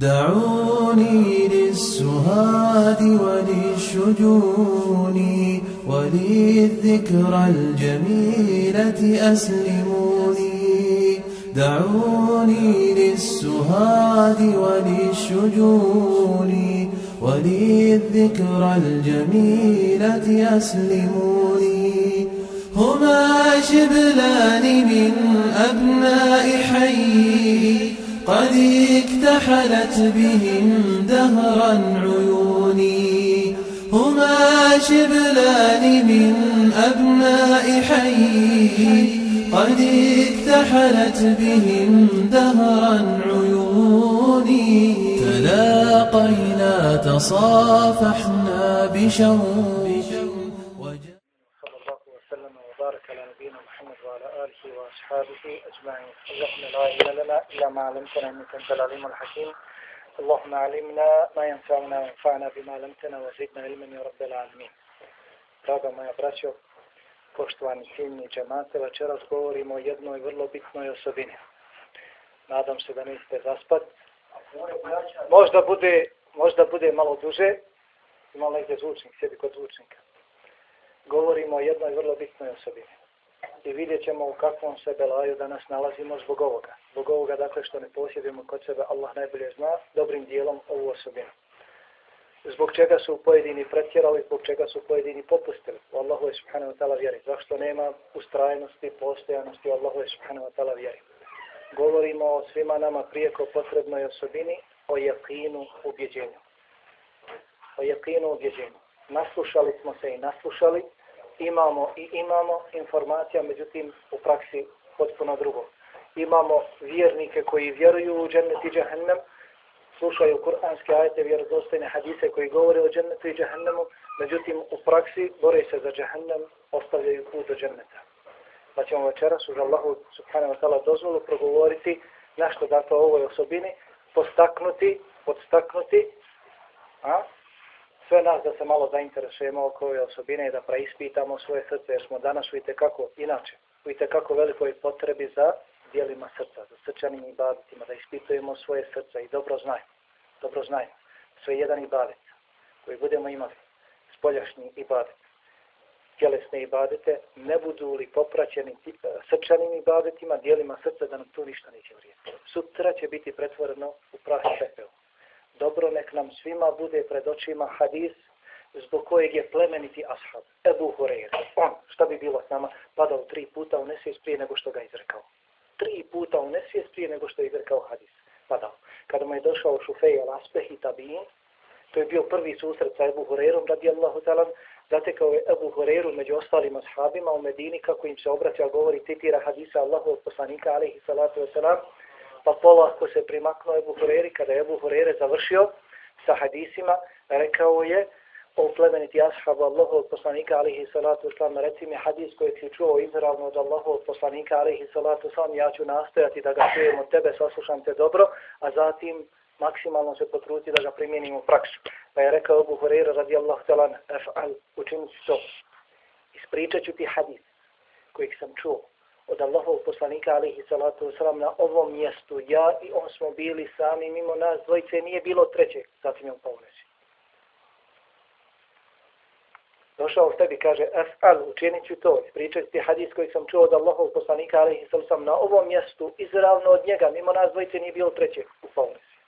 دعوني للسهاد وللشجون وللذكرى الجميلة أسلموني. دعوني للسهاد وللشجون وللذكرى الجميلة أسلموني. هما شبلان من أبناء حي. قد اكتحلت بهم دهرا عيوني. هما شبلان من أبناء حي. قد اكتحلت بهم دهرا عيوني. تلاقينا تصافحنا بشوق. وأصحابه أجمعين اللهم لا علم لنا إلا ما علمتنا إنك أنت العليم الحكيم اللهم علمنا ما ينفعنا وانفعنا بما علمتنا وزدنا علما يا رب العالمين Draga moja braćo, poštovani ciljni džemate, večeras govorimo o jednoj vrlo bitnoj osobini. Nadam se da niste zaspat. Možda bude, možda bude malo duže, ima negdje zvučnik, sjedi kod zvučnika govorimo o jednoj vrlo bitnoj osobini. I vidjet ćemo u kakvom se belaju danas nalazimo zbog ovoga. Zbog ovoga, dakle, što ne posjedimo kod sebe, Allah najbolje zna, dobrim dijelom ovu osobinu. Zbog čega su pojedini pretjerali, zbog čega su pojedini popustili. U Allahu je subhanahu wa ta'ala vjeri. Zašto nema ustrajnosti, postojanosti u Allahu je subhanahu wa ta'ala vjeri. Govorimo o svima nama prijeko potrebnoj osobini, o jakinu ubjeđenju. O jakinu ubjeđenju. Naslušali smo se i naslušali, imamo i imamo informacija, međutim u praksi potpuno drugo. Imamo vjernike koji vjeruju u džennet i džahennem, slušaju kuranske ajete, vjerodostojne hadise koji govore o džennetu i džahennemu, međutim u praksi bore se za džahennem, ostavljaju put do dženneta. Pa ćemo večeras uz Allahu subhanahu wa ta'ala dozvolu progovoriti našto dakle o ovoj osobini, postaknuti, podstaknuti, a, sve nas da se malo zainteresujemo oko ove osobine i da preispitamo svoje srce, jer smo danas vidite kako, inače, vidite kako velikoj potrebi za dijelima srca, za srčanim ibaditima, da ispitujemo svoje srce i dobro znajmo, dobro znajmo, sve jedan ibadit koji budemo imali, spoljašnji ibadet, tjelesne ibadete, ne budu li popraćeni e, srčanim ibadetima, dijelima srca, da nam tu ništa neće vrijeti. Sutra će biti pretvoreno u prah i pepeo dobro nek nam svima bude pred očima hadis zbog kojeg je plemeniti ashab, Ebu Hureyre. On, šta bi bilo s nama, padao tri puta u nesvijest prije nego što ga izrekao. Tri puta u nesvijest prije nego što je izrekao hadis. Padao. Kada mu je došao Šufej al-Aspeh i Tabin, to je bio prvi susret sa Ebu Hureyrom, radijallahu talan, zatekao je Ebu Hureyru među ostalim ashabima u Medini, kako im se obraća, govori, citira hadisa Allahu od poslanika, alaihi salatu wasalam, pa polako se primaknuo Ebu Hureri, kada je Ebu Hureyre završio sa hadisima, rekao je o plemeniti ashabu Allahu od poslanika alihi salatu uslam, reci mi hadis koji si čuo izravno od Allahu od poslanika alihi salatu uslam, ja ću nastojati da ga čujem od tebe, saslušam te dobro, a zatim maksimalno se potruti da ga primjenim u praksu. Pa je rekao Ebu Hureyre radijallahu talan, ef'al, učinit to. Ispričat ću ti hadis kojeg sam čuo od Allahovog poslanika alihi salatu wasalam na ovom mjestu. Ja i on smo bili sami, mimo nas dvojice nije bilo trećeg. Zatim je upao nesi. Došao tebi, kaže, As'al, učinit ću to. Pričat ti hadis koji sam čuo od Allahovog poslanika alihi salatu wasalam na ovom mjestu, izravno od njega, mimo nas dvojice nije bilo trećeg. Upao nesi.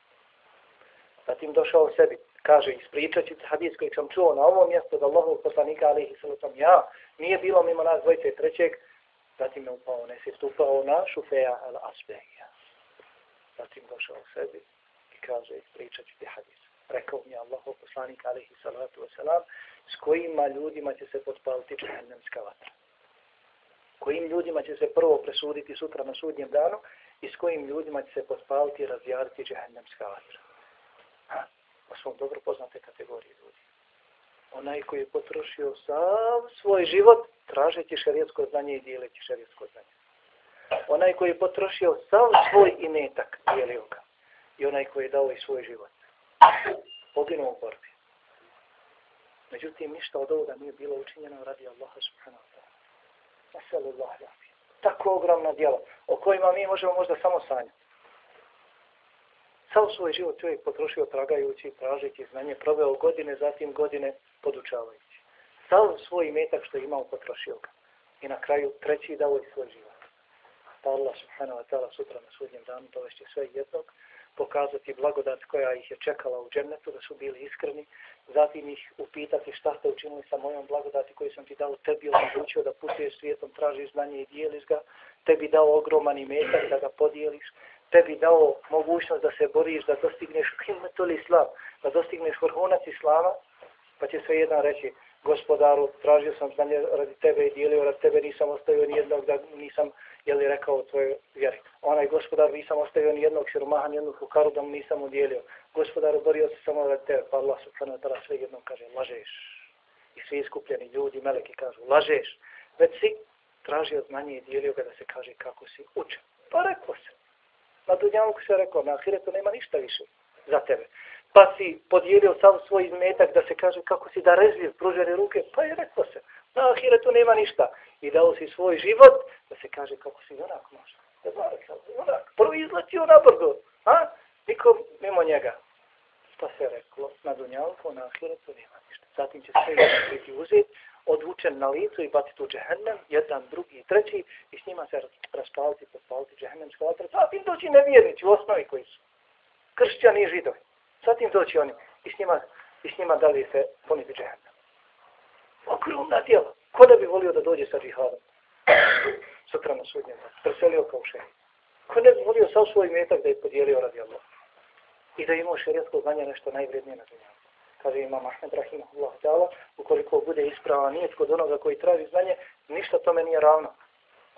Zatim došao sebi, kaže, ispričat ću hadis koji sam čuo na ovom mjestu od Allahov poslanika alihi salatu wasalam. Ja, nije bilo mimo nas dvojice trećeg, Zatim je upao nesvijest, upao na šufeja al asbehija. Zatim došao u sebi i kaže, pričat ću ti hadis. Rekao mi Allah, poslanik alihi salatu wasalam, s kojima ljudima će se potpaliti džahennemska vatra. Kojim ljudima će se prvo presuditi sutra na sudnjem danu i s kojim ljudima će se potpaliti i razjariti džahennemska vatra. Ha, o svom dobro poznate kategorije ljudi. Onaj koji je potrošio sav svoj život tražeći šarijetsko znanje i dijeleći šarijetsko znanje. Onaj koji je potrošio sav svoj imetak, dijelio ga. I onaj koji je dao i svoj život. Poginuo u borbi. Međutim, ništa od ovoga nije bilo učinjeno radi Allaha subhanahu wa ta'ala. Nasalullah Tako ogromna djela, o kojima mi možemo možda samo sanjati. Sav svoj život čovjek potrošio tragajući, tražeći znanje, proveo godine, zatim godine podučavajući. Sav svoj metak što je imao potrošio ga. I na kraju treći dao i svoj život. Pa Allah subhanahu wa ta'ala sutra na sudnjem danu dovešće sve jednog, pokazati blagodat koja ih je čekala u džennetu, da su bili iskreni, zatim ih upitati šta ste učinili sa mojom blagodati koju sam ti dao, tebi omogućio da putuješ svijetom, tražiš znanje i dijeliš ga, tebi dao ogroman imetak da ga podijeliš, tebi dao mogućnost da se boriš, da dostigneš himmetul islam, da dostigneš vrhunac islama, pa će sve jedan reći, gospodaru, tražio sam znanje radi tebe i dijelio radi tebe, nisam ostavio nijednog da nisam je li rekao o tvojoj vjeri. Onaj gospodar, nisam ostavio nijednog siromaha, nijednog fukaru da mu nisam udjelio. Gospodar, borio se samo radi tebe, pa Allah subhanahu wa ta'ala sve jednom kaže, lažeš. I svi iskupljeni ljudi, meleki kažu, lažeš. Već si tražio znanje i dijelio ga da se kaže kako si učen. Pa rekao se. Na dunjavku se rekao, na ahiretu nema ništa više za tebe. Pa si podijelio sam svoj izmetak da se kaže kako si da rezljiv, pružene ruke, pa je rekao se. Na ahiretu nema ništa. I dao si svoj život da se kaže kako si onak možda. Onak, prvi izletio na brdo. A? Nikom mimo njega. Pa se reklo, na dunjalku, na ahiretu nema ništa. Zatim će sve biti uzet, odvučen na licu i baciti u džehennem, jedan, drugi, treći, i s njima se raspaliti, pospaliti džehennemska vatra. Zatim doći nevjernici u osnovi koji su. Kršćani i židovi. Zatim doći oni i s njima, i s njima dali se poniti džehennem. Ogromna djela. Ko da bi volio da dođe sa džihadom? Sutra na sudnjem. Preselio kao še. Ko ne bi volio sav svoj metak da je podijelio radi Allah? I da imao šerijatsko znanje nešto najvrednije na dunjavu. Kaže imam Ahmed Rahimahullah ta'ala, ukoliko bude isprava nijet kod onoga koji traži znanje, ništa tome nije ravno.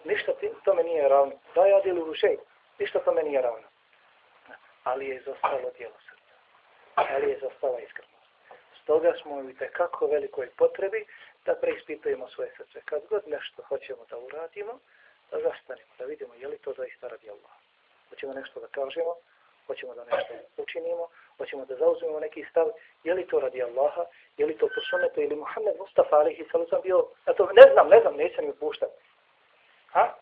Ništa tome nije ravno. Da ja djelu rušej, ništa tome nije ravno. Ali je izostalo djelo srca. Ali je zastala iskrenost. Stoga smo u tekako velikoj potrebi da preispitujemo svoje srce. Kad god nešto hoćemo da uradimo, da zastanemo, da vidimo je li to zaista radi Allah. Hoćemo nešto da kažemo, hoćemo da nešto učinimo, hoćemo da zauzmemo neki stav, je li to radi Allaha, je li to po sunetu ili Muhammed Mustafa alihi sallam sam bio, a to ne znam, ne znam, nećem ju puštati. Ha?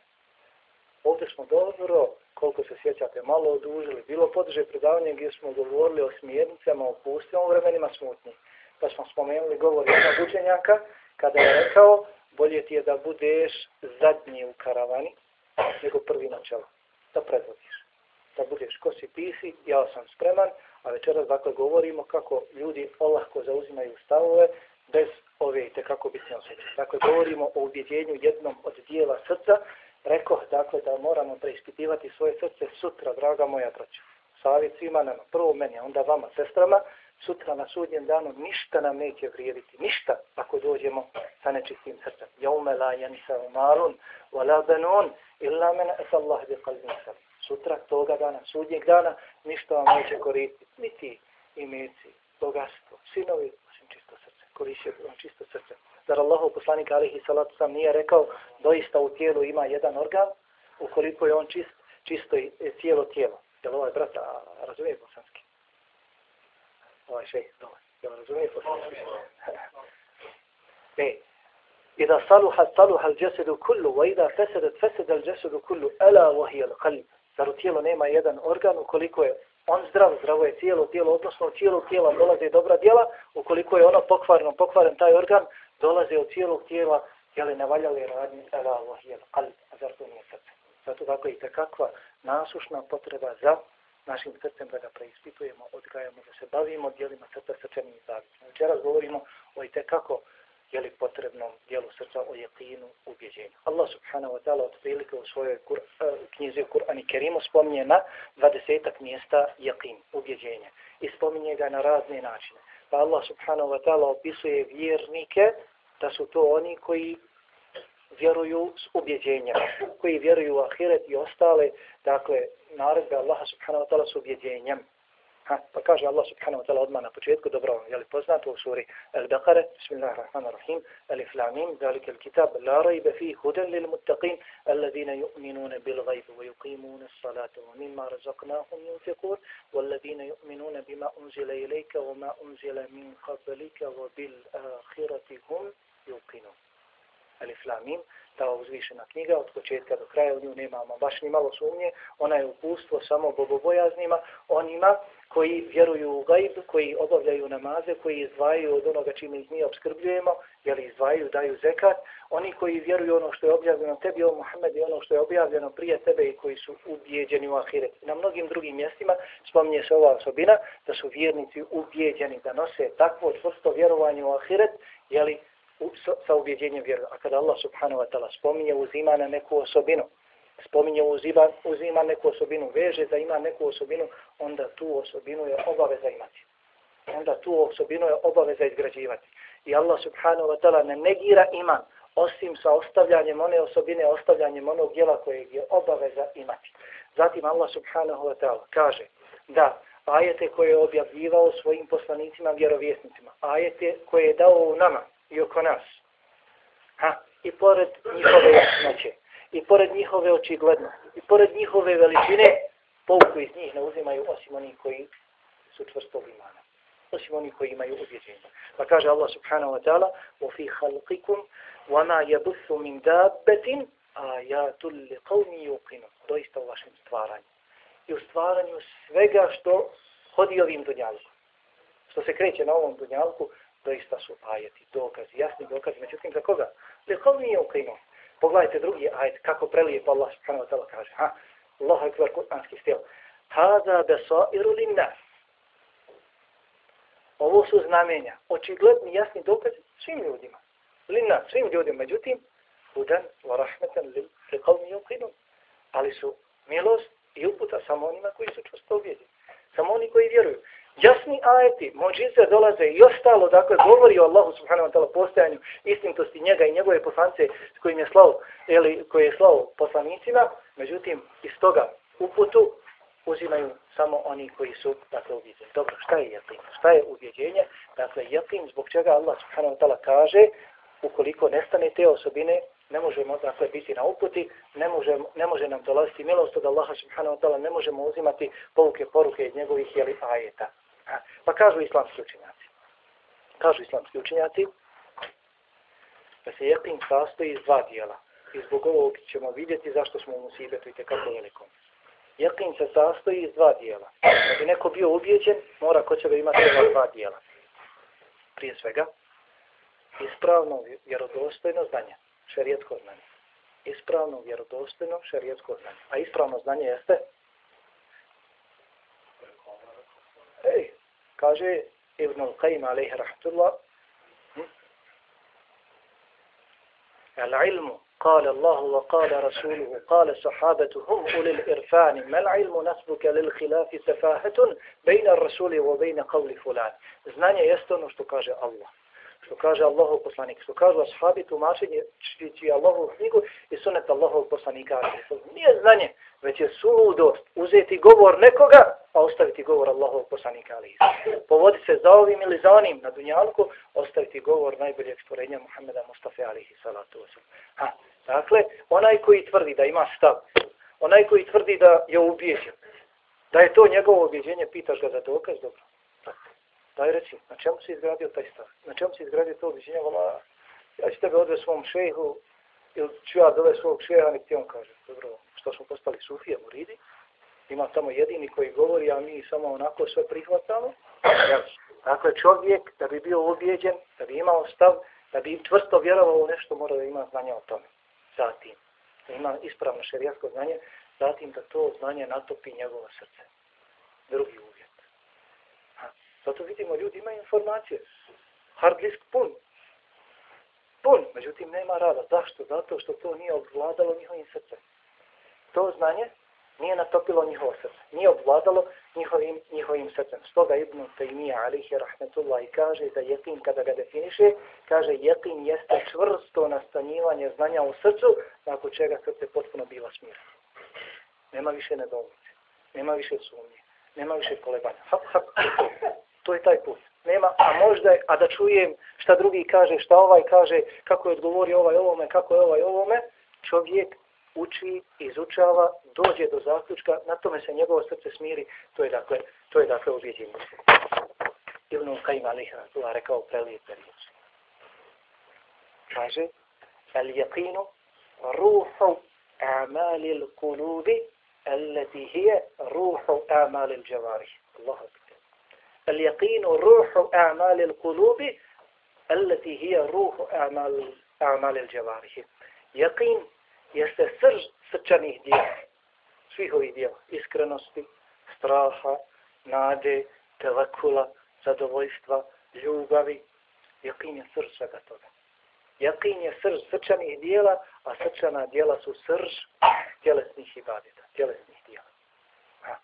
Ovdje smo dobro, koliko se sjećate, malo odužili, bilo podrže predavanje gdje smo govorili o smjernicama, o pustima o vremenima smutnjih. Pa smo spomenuli govor jednog učenjaka, kada je rekao, bolje ti je da budeš zadnji u karavani, nego prvi na čelu, da predvodiš. Da budeš ko si pisi, ja sam spreman, a večeras dakle govorimo kako ljudi olahko zauzimaju stavove bez ove i kako bitne osjećaje. Dakle, govorimo o ubjeđenju jednom od dijela srca, Reko, dakle, da moramo preispitivati svoje srce sutra, draga moja braća. Savjet svima nama, prvo meni, a onda vama, sestrama, sutra na sudnjem danu ništa nam neće vrijediti. Ništa ako dođemo sa nečistim srcem. Jaume la jensa umarun, wa la benun, illa mena es Allah bi kalbim srcem. Sutra toga dana, sudnjeg dana, ništa vam neće koristiti. Niti imeci, bogatstvo, sinovi, osim čisto srce. Koristio vam čisto srce. Zar Allahu poslanik alihi salatu sam nije rekao doista u tijelu ima jedan organ ukoliko je on čist, čisto i cijelo tijelo. Jel ovaj brat razumije bosanski? Ovaj šej, dole. Jel razumije bosanski? e, إذا صلح صلح الجسد كله وإذا فسدت فسد الجسد كله ألا وهي القلب Zar u tijelu nema jedan organ ukoliko je on zdrav, zdravo je cijelo tijelo, odnosno u cijelo tijela dolaze dobra djela, ukoliko je ono pokvarno, pokvaren taj organ, dolaze od cijelog tijela, jeli nevaljale radnje ala Allah, jel, ali, a zar to nije srce? Zato dakle i takakva nasušna potreba za našim srcem da ga preispitujemo, odgajamo, da se bavimo dijelima srca srčanim i zavisnim. Znači, večeras govorimo o i tekako kako jeli, potrebnom dijelu srca o jekinu ubjeđenju. Allah subhanahu wa ta'ala od prilike u svojoj kur, uh, knjizi u Kur'an i Kerimu spominje na dvadesetak mjesta jekin, ubjeđenje. I spominje ga na razne načine. Pa Allah subhanahu wa ta'ala opisuje vjernike da su to oni koji vjeruju s ubjeđenjem, koji vjeruju u ahiret i ostale, dakle, naredbe Allaha subhanahu wa ta'ala s ubjeđenjem. Ha, pa kaže Allah subhanahu wa ta'ala odmah na početku, dobro vam, je li poznato u suri Al-Baqara, bismillahirrahmanirrahim, Alif Lamim, zalika al-kitab, la rajbe fi hudan lil muttaqin, alladhina yu'minuna bil gajb, wa yuqimuna s-salata, wa mimma razaqnahum yunfiqun, والذين يؤمنون بما أنزل إليك وما أنزل من قبلك وبالآخرة هم يوقنون Alif Lamim, ta uzvišena knjiga, od početka do kraja u nju nemamo baš ni malo sumnje, ona je upustvo samo bogobojaznima, onima koji vjeruju u gajb, koji obavljaju namaze, koji izdvajaju od onoga čime ih mi obskrbljujemo, jer izdvajaju, daju zekat, oni koji vjeruju ono što je objavljeno tebi, o Muhammed, i ono što je objavljeno prije tebe i koji su ubijeđeni u ahiret. Na mnogim drugim mjestima spominje se ova osobina da su vjernici ubijeđeni da nose takvo čvrsto vjerovanje u ahiret, jeli, sa ubjeđenjem vjeru. A kada Allah subhanahu wa ta'ala spominje uzima na neku osobinu, spominje uzima, uzima neku osobinu, veže za ima neku osobinu, onda tu osobinu je obaveza imati. Onda tu osobinu je obaveza izgrađivati. I Allah subhanahu wa ta'ala ne negira iman, osim sa ostavljanjem one osobine, ostavljanjem onog dijela kojeg je obaveza imati. Zatim Allah subhanahu wa ta'ala kaže da ajete koje je objavljivao svojim poslanicima, vjerovjesnicima, ajete koje je dao u nama, i oko nas. Ha? I pored njihove jasnoće, i pored njihove očiglednosti, i pored njihove veličine, pouku iz njih ne uzimaju osim oni koji su čvrstog imana. Osim oni koji imaju ubjeđenje. Pa kaže Allah subhanahu wa ta'ala وَفِي خَلْقِكُمْ وَمَا يَبُثُ مِنْ دَابَّةٍ آيَاتُ لِقَوْمِ يُقِنُ Doista u vašem stvaranju. I u stvaranju svega što hodi ovim dunjalkom. Što se kreće na ovom dunjalku, doista su ajeti, dokazi, jasni dokazi, međutim za koga? Le kao nije ukrino. Pogledajte drugi ajet, kako prelijepo Allah subhanahu wa ta'ala kaže. Ha? Allah je kvar kutanski stil. Hada besairu lin nas. Ovo su znamenja, očigledni, jasni dokazi svim ljudima. Lin nas, svim ljudima. Međutim, hudan wa rahmetan li, li kao nije. Ali su milost i uputa samo onima koji su čusto uvijedi. Samo oni koji vjeruju jasni ajeti, mođice dolaze i ostalo, dakle, govori o Allahu subhanahu wa ta'ala postojanju istintosti njega i njegove poslance s kojim je slao, ili koje je slao poslanicima, međutim, iz toga uputu uzimaju samo oni koji su, dakle, uvjeđeni. Dobro, šta je jetin? Šta je uvjeđenje? Dakle, jetin, zbog čega Allah subhanahu wa ta'ala kaže, ukoliko nestane te osobine, ne možemo dakle biti na uputi, ne, možemo, ne može nam dolaziti milost od Allaha subhanahu wa ta'ala, ne možemo uzimati pouke, poruke iz njegovih jeli, ajeta. Pa kažu islamski učinjaci. Kažu islamski učinjaci da se jekin sastoji iz dva dijela. I zbog ovog ćemo vidjeti zašto smo u musibetu i tekako velikom. Jekin se sastoji iz dva dijela. Da bi neko bio ubijeđen, mora ko će ga imati ova dva dijela. Prije svega, ispravno vjerodostojno znanje, šerijetsko znanje. Ispravno vjerodostojno šerijetsko znanje. A ispravno znanje jeste Ej, kaže Ibn al-Qaim alaihi rahmatullah العلم قال الله وقال رسوله قال الصحابة هم أولي الإرفان ما العلم نسبك للخلاف سفاهة بين الرسول وبين قول فلان znanje jeste ono što kaže Allah što kaže Allahov poslanik, što kažu ashabi tumačenje čitići Allahovu knjigu i sunet Allahovog poslanika. Nije znanje, već je suludost uzeti govor nekoga, a ostaviti govor Allahovog poslanika. Povodi se za ovim ili za onim na dunjalku, ostaviti govor najboljeg stvorenja Muhammeda Mustafa alihi salatu ha. Dakle, onaj koji tvrdi da ima stav, onaj koji tvrdi da je ubijeđen, da je to njegovo objeđenje, pitaš ga za dokaz, dobro. Daj reci, na čemu se izgradio taj stav? Na čemu se izgradio to objeđenje? Vala, ja ću tebe odvesti svom šehu, ili ću ja dove svog šeha, nek ti on kaže. Dobro, što smo postali sufije, muridi? Ima tamo jedini koji govori, a mi samo onako sve prihvatamo. Dakle, čovjek, da bi bio objeđen, da bi imao stav, da bi čvrsto vjerovao u nešto, mora da ima znanje o tome. Zatim, da ima ispravno šerijasko znanje, zatim da to znanje natopi njegovo srce. Drugi uvijek. Zato vidimo, ljudi imaju informacije. Hard disk pun. Pun. Međutim, nema rada. Zašto? Zato što to nije obvladalo njihovim srcem. To znanje nije natopilo njihovo srce. Nije obvladalo njihovim, njihovim srcem. Stoga Ibn Taymiya alihi rahmetullah i kaže da jekin kada ga definiše, kaže jekin jeste čvrsto nastanjivanje znanja u srcu, nakon čega srce potpuno biva smirano. Nema više nedovoljnice. Nema više sumnje. Nema više kolebanja. Hap, hap To je taj put. Nema, a možda, a da čujem šta drugi kaže, šta ovaj kaže, kako je odgovorio ovaj ovome, kako je ovaj ovome, čovjek uči, izučava, dođe do zaključka, na tome se njegovo srce smiri, to je dakle, to je dakle objeđenje. Ibn Kajim Aliha rekao prelijepe riječi. Kaže, al jaqinu ruhu amali il kulubi التي هي روح أعمال الجوارح الله أكبر اليقين روح أعمال القلوب التي هي روح أعمال أعمال الجوارح يقين يستسر سرčanih dijela svih ovih dijela iskrenosti straha nade tevakula zadovoljstva ljubavi Jakin je srž svega toga. Jakin je srž srčanih dijela, a srčana dijela su srž tjelesnih ibadeta, tjelesnih dijela. Ha.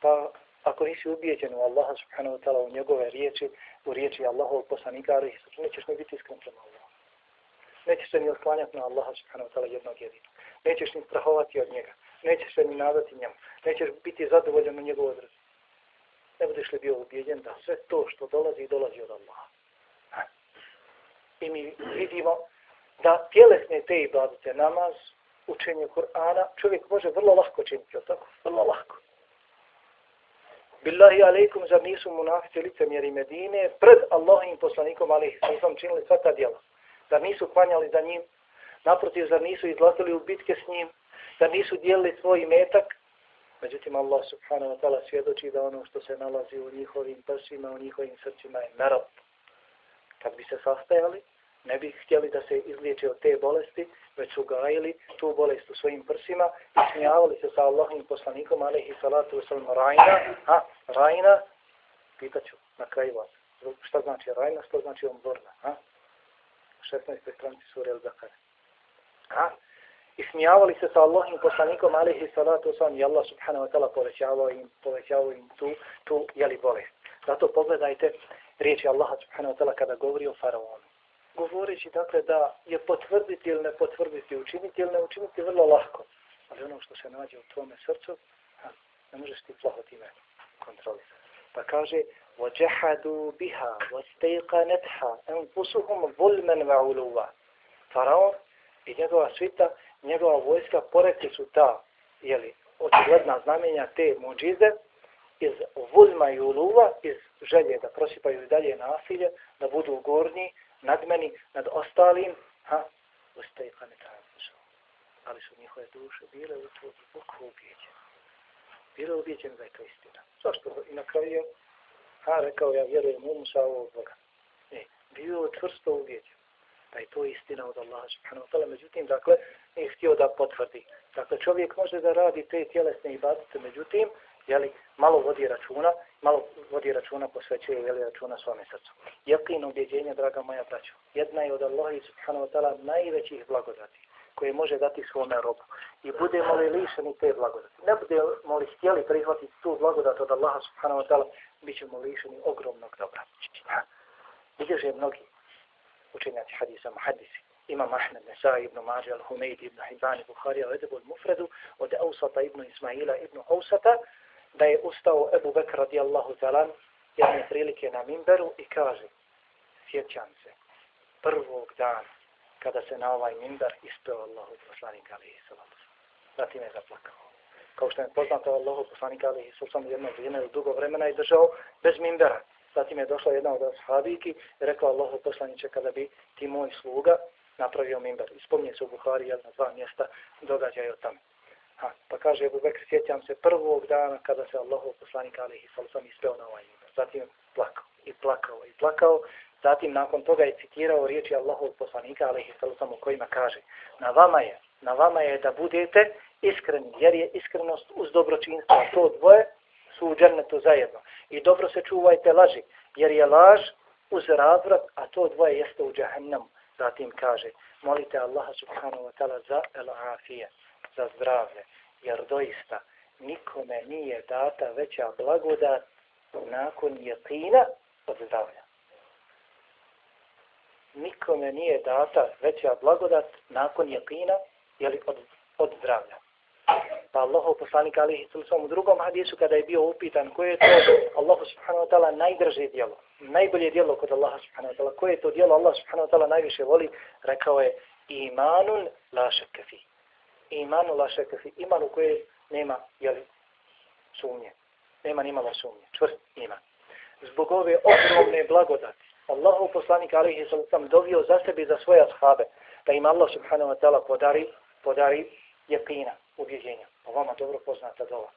Pa ako nisi ubijeđen u Allaha subhanahu wa ta'ala u njegove riječi, u riječi Allahovog poslanika, ali nećeš ni biti iskren prema Allahu. Nećeš se ni oslanjati na Allaha subhanahu wa ta'ala jednog jedinog. Nećeš ni strahovati od njega. Nećeš se ni nadati njemu. Nećeš biti zadovoljan u njegovu odrezu. Ne budeš li bio ubijeđen da sve to što dolazi, dolazi od Allaha i mi vidimo da tjelesne te ibadete, namaz, učenje Kur'ana, čovjek može vrlo lahko činiti, tako? Vrlo lahko. Billahi alaikum, zar nisu munafici lice mjeri Medine, pred Allahim poslanikom, ali sam činili sva ta djela. Da nisu klanjali za njim, naprotiv, zar nisu izlazili u bitke s njim, da nisu dijelili svoj metak, Međutim, Allah subhanahu wa ta'ala svjedoči da ono što se nalazi u njihovim prsima, u njihovim srcima je narod. Kad bi se sastajali, ne bi htjeli da se izliječi od te bolesti, već su gajili tu bolest u svojim prsima i smijavali se sa Allahim poslanikom, alaihi salatu wasalam, rajna, ha, rajna, pitaću na kraju vas, šta znači rajna, što znači omborna, ha, 16. stranici sura El-Zakare. Ha, i smijavali se sa Allahim poslanikom, alaihi salatu wasalam, i Allah subhanahu wa ta'ala povećavao im, povećavao im tu, tu, jeli bolest. Zato pogledajte riječi Allaha subhanahu wa ta'ala kada govori o faraonu govoreći dakle da je potvrditi ili ne potvrditi, učiniti ili ne učiniti vrlo lahko. Ali ono što se nađe u tvome srcu, ha, ne možeš ti plaho time kontrolisati. Pa kaže, وَجَحَدُوا بِهَا وَسْتَيْقَنَتْهَا أَنْفُسُهُمْ ظُلْمًا وَعُلُوَا Faraon i njegova svita, njegova vojska porekli su ta, jeli, očigledna znamenja te muđize, iz vulma i uluva, iz želje da prosipaju i dalje nasilje, da budu gornji, nad meni, nad ostalim, ha, ustaje pa ne. Ali su njihove duše bile u to duboko ubijeđene. Bile ubijeđene da je to istina. Zašto? I na kraju ha, rekao ja vjerujem u Musa ovog Boga. Ne, bio je čvrsto ubijeđen da je to istina od Allaha subhanahu wa ta'ala. Međutim, dakle, nije htio da potvrdi. Dakle, čovjek može da radi te tjelesne ibadete, međutim, jeli, malo vodi računa, malo vodi računa posvećuje jeli, računa svome srcu. Jekin ubjeđenja, draga moja braćo, jedna je od Allahi subhanahu wa ta'ala najvećih blagodati koje može dati svome robu. I budemo li lišeni te blagodati, ne budemo li htjeli prihvatiti tu blagodat od Allaha subhanahu wa ta'ala, bit ćemo lišeni ogromnog dobra. Vidješ mnogi učenjaci hadisa, muhadisi, imam Ahmed Nesa ibn Mađe, al-Humeid ibn Hibani, Bukhari, al-Edebu al-Mufredu, od Ausata ibn Ismaila ibn Ausata, da je ustao Ebu Bekr radijallahu zalan jedne prilike na Mimberu i kaže sjećam se prvog dana kada se na ovaj Mimber ispeo Allahu poslanik alihi salatu. Zatim je zaplakao. Kao što je poznato Allahu poslanik alihi salatu jedno vrijeme ili dugo vremena i držao bez Mimbera. Zatim je došla jedna od ashabiki i rekla Allahu poslaniće kada bi ti moj sluga napravio Mimber. Ispomnije se u Buhari jedna dva mjesta događaju tamo. Ha, pa kaže Ebu Bekr, sjećam se prvog dana kada se Allahov poslanik alihi sallam ispeo na ovaj ime. Zatim plakao i plakao i plakao. Zatim nakon toga je citirao riječi Allahov poslanika alihi sallam u kojima kaže na vama je, na vama je da budete iskreni, jer je iskrenost uz dobročinstvo. To dvoje su u džennetu zajedno. I dobro se čuvajte laži, jer je laž uz razvrat, a to dvoje jeste u džahannam. Zatim kaže, molite Allaha subhanahu wa ta'ala za el-afije za zdravlje, jer doista nikome nije data veća blagodat nakon jetina od zdravlja. Nikome nije data veća blagodat nakon jetina jeli od, od zdravlja. Pa Allahov poslanik alihi sallam u drugom hadisu kada je bio upitan koje je to Allahu subhanahu wa ta'ala najdrže dijelo, najbolje dijelo kod Allaha subhanahu wa ta'ala, koje je to dijelo Allah subhanahu wa ta'ala najviše voli, rekao je imanun la šakafi imanu la iman u koje nema jeli, sumnje. Nema ni malo sumnje. Čvrst iman. Zbog ove ogromne blagodati, Allahu poslanik alaihi sallam dovio za sebe i za svoje ashabe, da im Allah subhanahu wa ta'ala podari, podari jepina, ubjeđenja. Pa vama dobro poznata dova.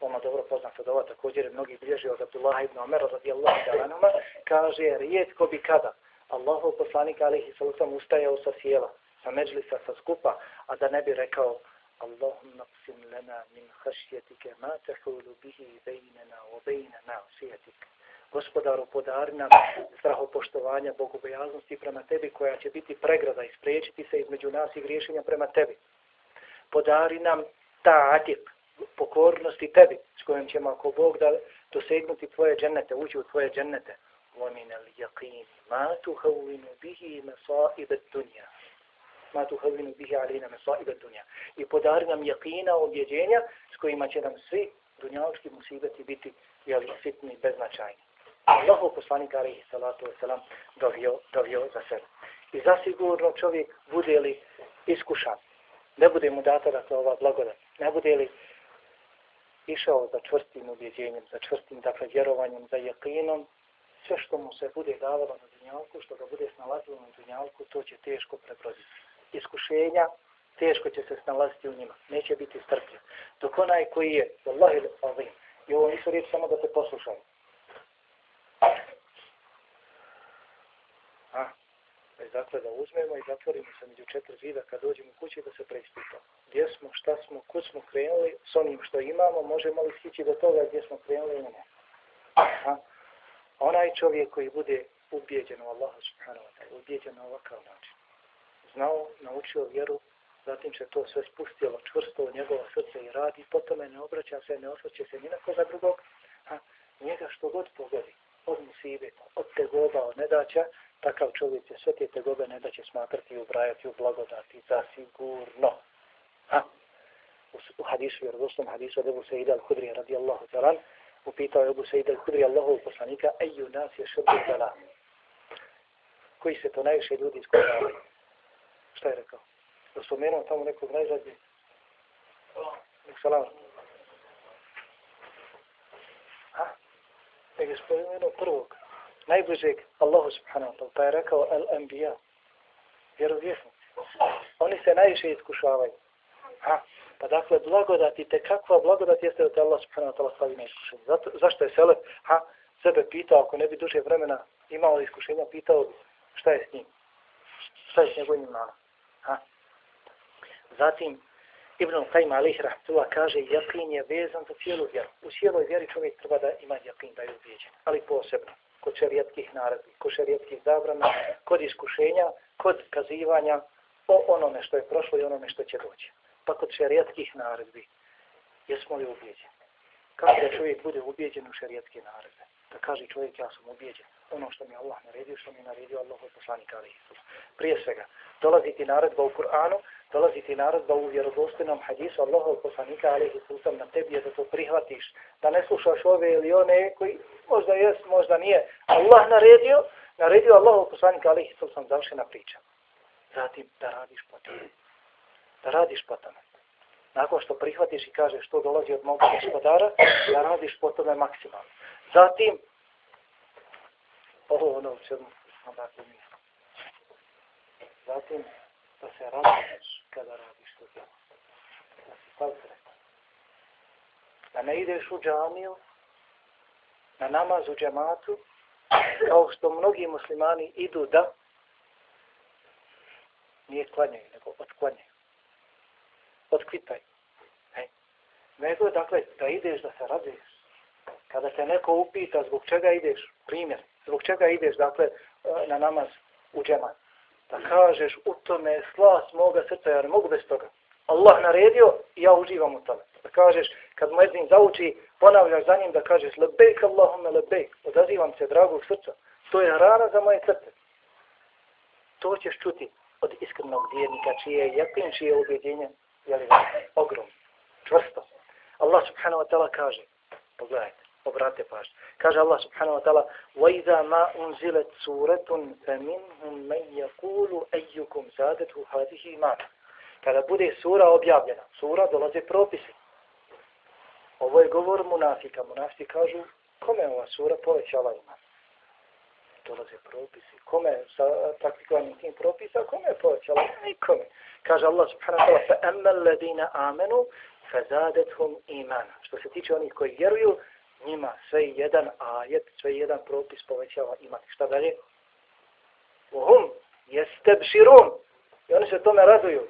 Vama dobro poznata dova, također mnogi bilježi od Abdullah ibn Omer radijallahu ta'ala kaže, rijetko bi kada Allahu poslanik alaihi sallam ustajao sa sjela, sa međlisa, sa skupa, a da ne bi rekao Allahumma qsim lana min hašjetike ma tehulu bihi bejnena o bejnena usijetike. Gospodaru, podari nam strahopoštovanja, bogobojaznosti prema tebi koja će biti pregrada i spriječiti se između nas i griješenja prema tebi. Podari nam ta atik, pokornosti tebi, s kojim ćemo ako Bog da dosegnuti tvoje džennete, ući u tvoje džennete. ومن اليقين ما تهون به مصائب الدنيا ma tu havinu bihi alina masaiba dunja. I podari nam jakina, objeđenja s kojima će nam svi dunjaločki musibeti biti jeli, sitni, beznačajni. Allahu poslanik alaihi salatu wasalam dovio, dovio za sebe. I zasigurno čovjek bude li iskušan, ne bude mu data dakle ova blagodat, ne bude li išao za čvrstim ubjeđenjem, za čvrstim dakle vjerovanjem, za jakinom, sve što mu se bude davalo na dunjalku, što ga bude snalazilo na dunjalku, to će teško prebroditi. Iskušenja, teško će se snalaziti u njima. Neće biti strpljiv. Dok onaj koji je, Allahi azim, i ovo nisu riječi samo da se poslušaju. A, pa već dakle da uzmemo i zatvorimo se među četiri zida kad dođemo u kući da se preispitamo. Gdje smo, šta smo, kud smo krenuli, s onim što imamo, možemo li stići do toga gdje smo krenuli ili ne. A, onaj čovjek koji bude ubijeđen u Allaha subhanahu wa ta'ala, ubijeđen na ovakav način, znao, naučio vjeru, zatim se to sve spustilo čvrsto u njegova srce i radi, potom ne obraća se, ne osvrće se ni na koga drugog, a njega što god pogodi, od musibeta, od tegoba, od nedaća, takav čovjek će sve te tegobe nedaće smatrati i ubrajati u blagodati, zasigurno. A, u, u hadisu, jer dostom hadisu od Ebu Sejida al-Hudri radijallahu talan, upitao je Ebu Sejid al-Hudri Allahov poslanika, eju nas je šebu. Koji se to najviše ljudi iskušavaju? Šta je rekao? Da spomenuo tamo nekog najzadnje? Salam. Ha? Nego spomenuo prvog. Najbližeg Allahu subhanahu wa ta'ala. Pa je rekao al-anbiya. Vjerovjesnici. Oni se najviše iskušavaju. Ha? Pa dakle, blagodati, te kakva blagodat jeste da te Allah subhanahu wa ta'ala stavi na iskušenje. Zato, zašto je Selef ha, sebe pitao, ako ne bi duže vremena imao iskušenja, pitao bi šta je s njim? Šta je s njegovim imanom? Zatim, Ibn Qayyim alaih rahmatullah kaže, jakin je vezan za cijelu vjeru. U cijeloj vjeri čovjek treba da ima jakin, da je ubijeđen. Ali posebno, kod šarijetskih naredbi, kod šarijetskih zabrana, kod iskušenja, kod kazivanja o onome što je prošlo i onome što će doći pa kod šerijatskih naredbi, jesmo li ubijeđeni? Kako da čovjek bude ubijeđen u šerijatske naredbe? Da kaže čovjek, ja sam ubijeđen. Ono što mi Allah naredio, što mi naredio Allah od poslanika Ali Isus. Prije svega, dolazi ti naredba u Kur'anu, dolazi ti naredba u vjerodostojnom hadisu Allah od poslanika Ali Isus na tebi je da to prihvatiš, da ne slušaš ove ili one koji možda jest, možda nije. Allah naredio, naredio Allah od poslanika Ali Isus završena priča. Zatim, da radiš po tome. da radiš po tome. Nakon što prihvatiš i kažeš što dolazi od mog gospodara, da radiš po tome maksimalno. Zatim, ovo ono u čemu smo dakle mi. Zatim, da se radiš kada radiš to djelo. Da si sav sretan. Da ne ideš u džamiju, na namaz u džematu, kao što mnogi muslimani idu da nije klanjaju, nego otklanjaju Otkvitaju. Hej. Nego, dakle, da ideš da se radiš. Kada te neko upita zbog čega ideš, primjer, zbog čega ideš, dakle, e, na namaz u džemat, da kažeš u tome slas moga srca, ja ne mogu bez toga. Allah naredio i ja uživam u tome. Da kažeš, kad mu zauči, ponavljaš za njim da kažeš lebejk Allahume lebejk, odazivam se dragog srca. To je rana za moje srce. To ćeš čuti od iskrenog vjernika, čije je jakin, čije je ubjedjenje, jeli, ogrom, čvrsto. Allah subhanahu wa ta'ala kaže, pogledajte, obrate pažnje. Kaže Allah subhanahu wa ta'ala, وَإِذَا مَا أُنْزِلَتْ سُورَةٌ فَمِنْهُمْ مَنْ يَقُولُ أَيُّكُمْ زَادَتْهُ هَذِهِ مَانَ Kada bude sura objavljena, sura dolaze propisi. Ovo je govor munafika. Munafiki kažu, kome ova sura povećala ima? dolaze propisi. Kome sa praktikovanjem tim propisa, kome je povećalo? Nikome. Kaže Allah subhanahu wa ta'ala, fa emma alladina amenu, fa zadethum imana. Što se tiče onih koji vjeruju, njima sve jedan ajet, sve jedan propis povećava imati. Šta dalje? Uhum, jeste bširun. I oni se tome raduju.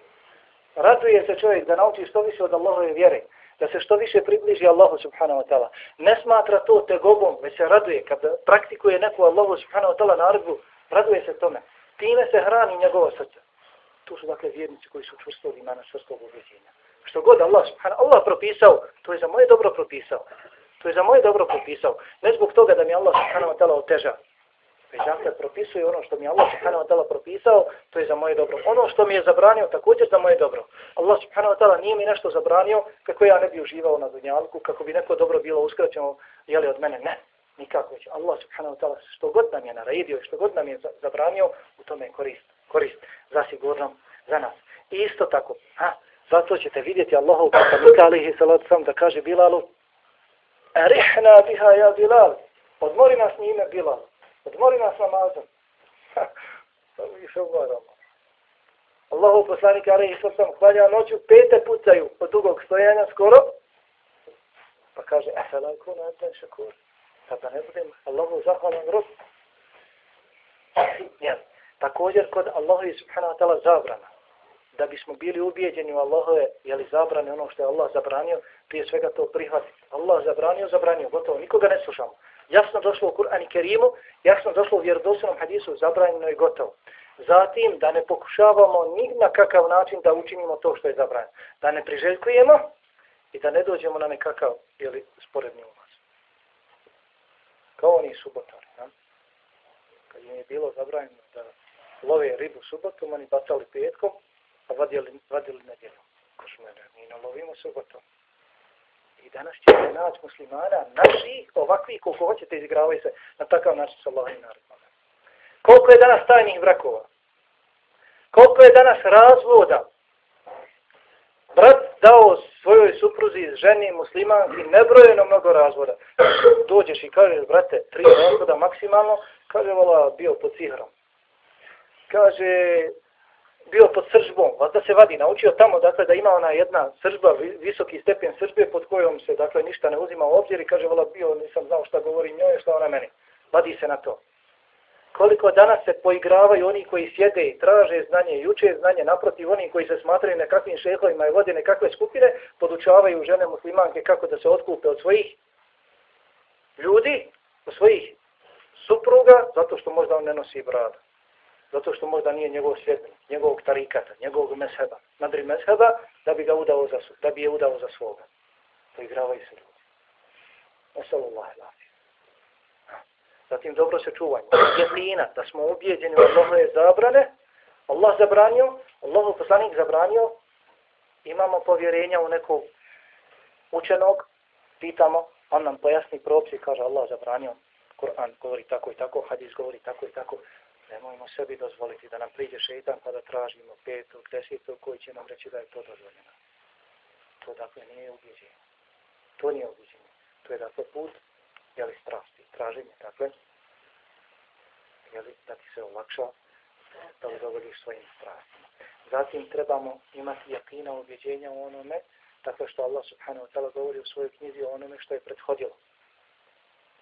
Raduje se čovjek da nauči što više od Allahove vjere da se što više približi Allahu subhanahu wa ta'ala. Ne smatra to tegobom, već se raduje Kada praktikuje neku Allahu subhanahu wa ta'ala naredbu, raduje se tome. Time se hrani njegovo srce. Tu su dakle vjernici koji su čvrstog imana, čvrstog ubjeđenja. Što god Allah subhanahu Allah propisao, to je za moje dobro propisao. To je za moje dobro propisao. Ne zbog toga da mi Allah subhanahu wa ta'ala oteža, Već dakle propisuje ono što mi Allah subhanahu wa ta'ala propisao, to je za moje dobro. Ono što mi je zabranio, također za moje dobro. Allah subhanahu wa ta'ala nije mi nešto zabranio kako ja ne bi uživao na dunjalku, kako bi neko dobro bilo uskraćeno jeli od mene. Ne, nikako već. Allah subhanahu wa ta'ala što god nam je naredio i što god nam je zabranio, u tome je korist. Korist zasigurno za nas. I isto tako, ha, zato ćete vidjeti Allahu poslanika alihi salatu sam da kaže Bilalu, Erihna biha ja Bilal, odmori nas njime Bilal. Odmori nas namazom. To mi se uvaramo. Allahu poslanik Arehi sam hvalja noću, pete pucaju od dugog stojanja skoro. Pa kaže, a salam kuna na ten šakur. Sada pa ne budem Allahu zahvalan rob. Ja. Također kod Allahu i subhanahu wa ta'ala zabrana. Da bismo bili ubijeđeni u Allahove, je li zabrane ono što je Allah zabranio, prije svega to prihvatiti. Allah zabranio, zabranio, gotovo, nikoga ne slušamo jasno došlo u Kur'an i Kerimu, jasno došlo u vjerodostojnom hadisu, zabranjeno je gotovo. Zatim, da ne pokušavamo ni na kakav način da učinimo to što je zabranjeno. Da ne priželjkujemo i da ne dođemo na nekakav ili sporedni ulaz. Kao oni subotari. Ja? Kad im je bilo zabranjeno da love ribu subotom, oni bacali petkom, a vadili, vadili nedjeljom. Košmere, mi ne lovimo subotom. I danas ćete naći muslimana, naši, ovakvi, koliko hoćete izigravaju se na takav način sa Allahim narodom. Koliko je danas tajnih brakova? Koliko je danas razvoda? Brat dao svojoj supruzi, ženi, muslimanki, nebrojeno mnogo razvoda. Dođeš i kažeš, brate, tri razvoda maksimalno, kaže, vola, bio pod cihrom. Kaže, bio pod sržbom, da se vadi, naučio tamo dakle, da ima ona jedna sržba, visoki stepen sržbe pod kojom se dakle ništa ne uzima u obzir i kaže, vola bio, nisam znao šta govori njoj, šta ona meni. Vadi se na to. Koliko danas se poigravaju oni koji sjede i traže znanje juče znanje, naprotiv oni koji se smatraju nekakvim šehovima i vode nekakve skupine, podučavaju žene muslimanke kako da se otkupe od svojih ljudi, od svojih supruga, zato što možda on ne nosi brada zato što možda nije njegov svjetnik, njegovog tarikata, njegovog mesheba, nadri mesheba, da bi ga udao za, da bi je udao za svoga. Poigravaju se ljudi. Osalu Allah Zatim dobro se čuvajmo. Jetina, da smo ubijeđeni u Allahove zabrane, Allah zabranio, Allahov poslanik zabranio, imamo povjerenja u nekog učenog, pitamo, on nam pojasni propisi, kaže Allah zabranio, Kur'an govori tako i tako, hadis govori tako i tako, Nemojmo sebi dozvoliti da nam priđe šeitan pa da tražimo petog, desetog koji će nam reći da je to dozvoljeno. To dakle nije ubiđenje. To nije ubiđenje. To je dakle put, jeli strasti, traženje, dakle, jeli da ti se olakša da udovoljiš svojim strastima. Zatim trebamo imati jakina ubjeđenja u onome, tako što Allah subhanahu wa ta'ala govori u svojoj knjizi o onome što je prethodilo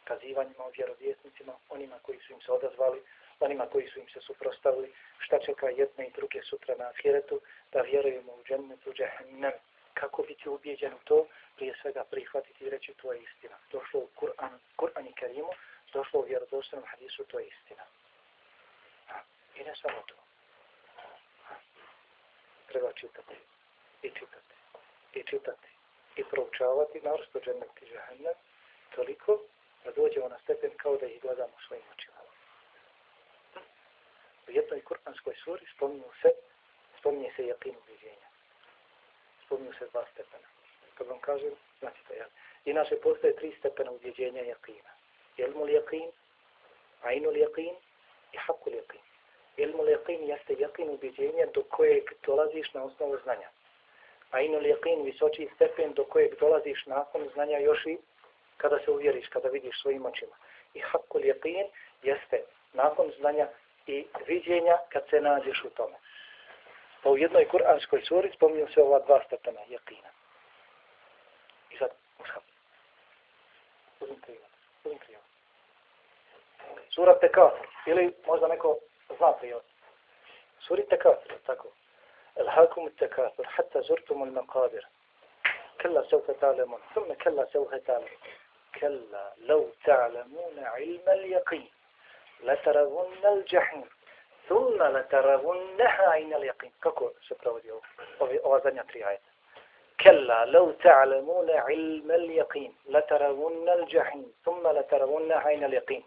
kazivanjima o vjerovjesnicima, onima koji su im se odazvali, onima koji su im se suprostavili, šta čeka jedne i druge sutra na ahiretu, da vjerujemo u džennetu, džahnem, kako biti ubijeđen u to, prije svega prihvatiti i reći to je istina. Došlo u Kur'an, Kur'an i Kerimu, došlo u vjerodostanom hadisu, to je istina. I ne samo to. Treba čitati i čitati i čitati i proučavati navrsto džennet i džahnem, toliko da dođemo na stepen kao da ih gledamo svojim očima u jednoj kur'anskoj suri spominju se, spominje se jakin ubiđenja. Spominju se dva stepena. Kad vam kažem, znači to jel? Inače, postoje tri stepena ubiđenja jakina. Ilmu jakin, ainu jakin i haku jakin. Ilmu jakin jeste jakin ubiđenja do kojeg dolaziš na osnovu znanja. Ainu jakin visoči stepen do kojeg dolaziš nakon znanja još i kada se uvjeriš, kada vidiš svojim očima. I haku jakin jeste nakon znanja i viđenja kad se nađeš u tome. Pa u jednoj kuranskoj suri spominju se ova dva stepena, jakina. I sad, mushab. Uzim krivo. Uzim krivo. Sura Tekafir. Ili možda neko zna prijevo. Suri Tekafir, tako. الهاكم التكاثر حتى زرتم المقابر كلا سوف تعلمون ثم كلا سوف تعلمون كلا لو تعلمون علم اليقين لترون الجحيم ثم لترونها عين اليقين kako se provodi ovo ova zadnja tri ajeta كلا لو تعلمون علم اليقين لترون الجحيم ثم لترونها عين اليقين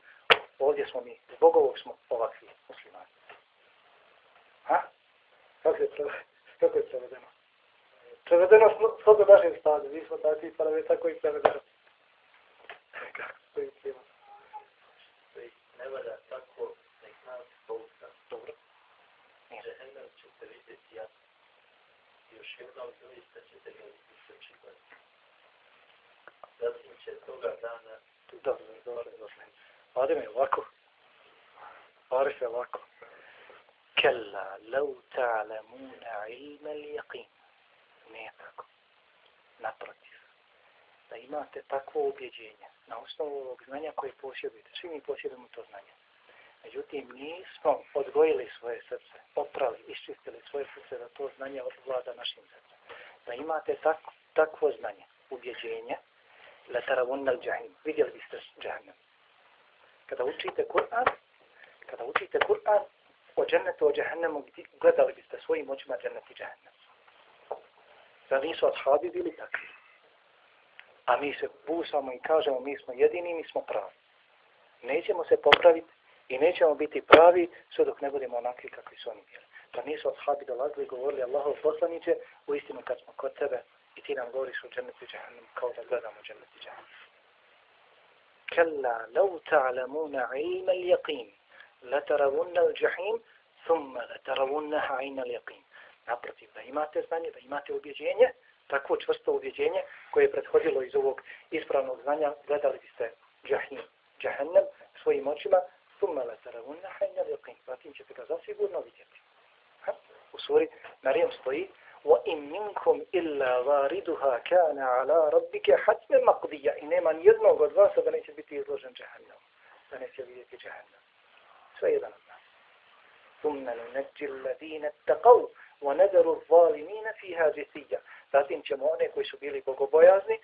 ovdje smo mi zbog ovog smo ovakvi muslimani ha kako je kako je prevedeno prevedeno smo do našeg stade mi smo takvi pa nam je tako i prevedeno kako stoji klima ne valja Dana... Dobro, dobro. Ode mi ovako. Ode se ovako. Kella, lau ta'lamuna ilma l-yaqin. Ne tako. Naprotiv. Da imate takvo ubjeđenje na osnovu ovog znanja koje posjedujete. Svi mi posjedujemo to znanje. Međutim, nismo odgojili svoje srce, oprali, iščistili svoje srce da to znanje odvlada našim srcem. Da imate tak, takvo znanje, ubjeđenje, la taravunna džahim. Vidjeli biste džahnem. Kada učite Kur'an, kada učite Kur'an, o džennetu, o džahnemu, gledali biste svojim očima džennet i džahnem. Zar nisu ashabi bili takvi? A mi se busamo i kažemo mi smo jedini, mi smo pravi. Nećemo se popraviti i nećemo biti pravi sve dok ne budemo onakvi kakvi su oni bili. Pa nisu ashabi dolazili i govorili Allahov poslaniće u istinu kad smo kod tebe i ti nam govoriš o džennetu džahannam kao da gledamo džennetu džahannam. Kalla lau ta'lamuna ilma l-yaqin lataravunna l-jahim thumma lataravunnaha ilma l-yaqin. Naprotiv, da imate znanje, da imate ubjeđenje, takvo čvrsto ubjeđenje koje je prethodilo iz ovog ispravnog znanja, gledali biste džahim, džahannam svojim očima, thumma la tarawunna hayna yaqin zatim ćete ga zasigurno vidjeti ha? u suri Marijam stoji wa in minkum illa wariduha kana ala rabbika hatman maqdiya i nema nijednog od vas da neće biti izložen džahannam da neće vidjeti džahannam sve jedan od nas thumma nunajji alladhina ittaqaw wa nadaru adh-dhalimina fiha jithiya zatim ćemo one koji su bili bogobojazni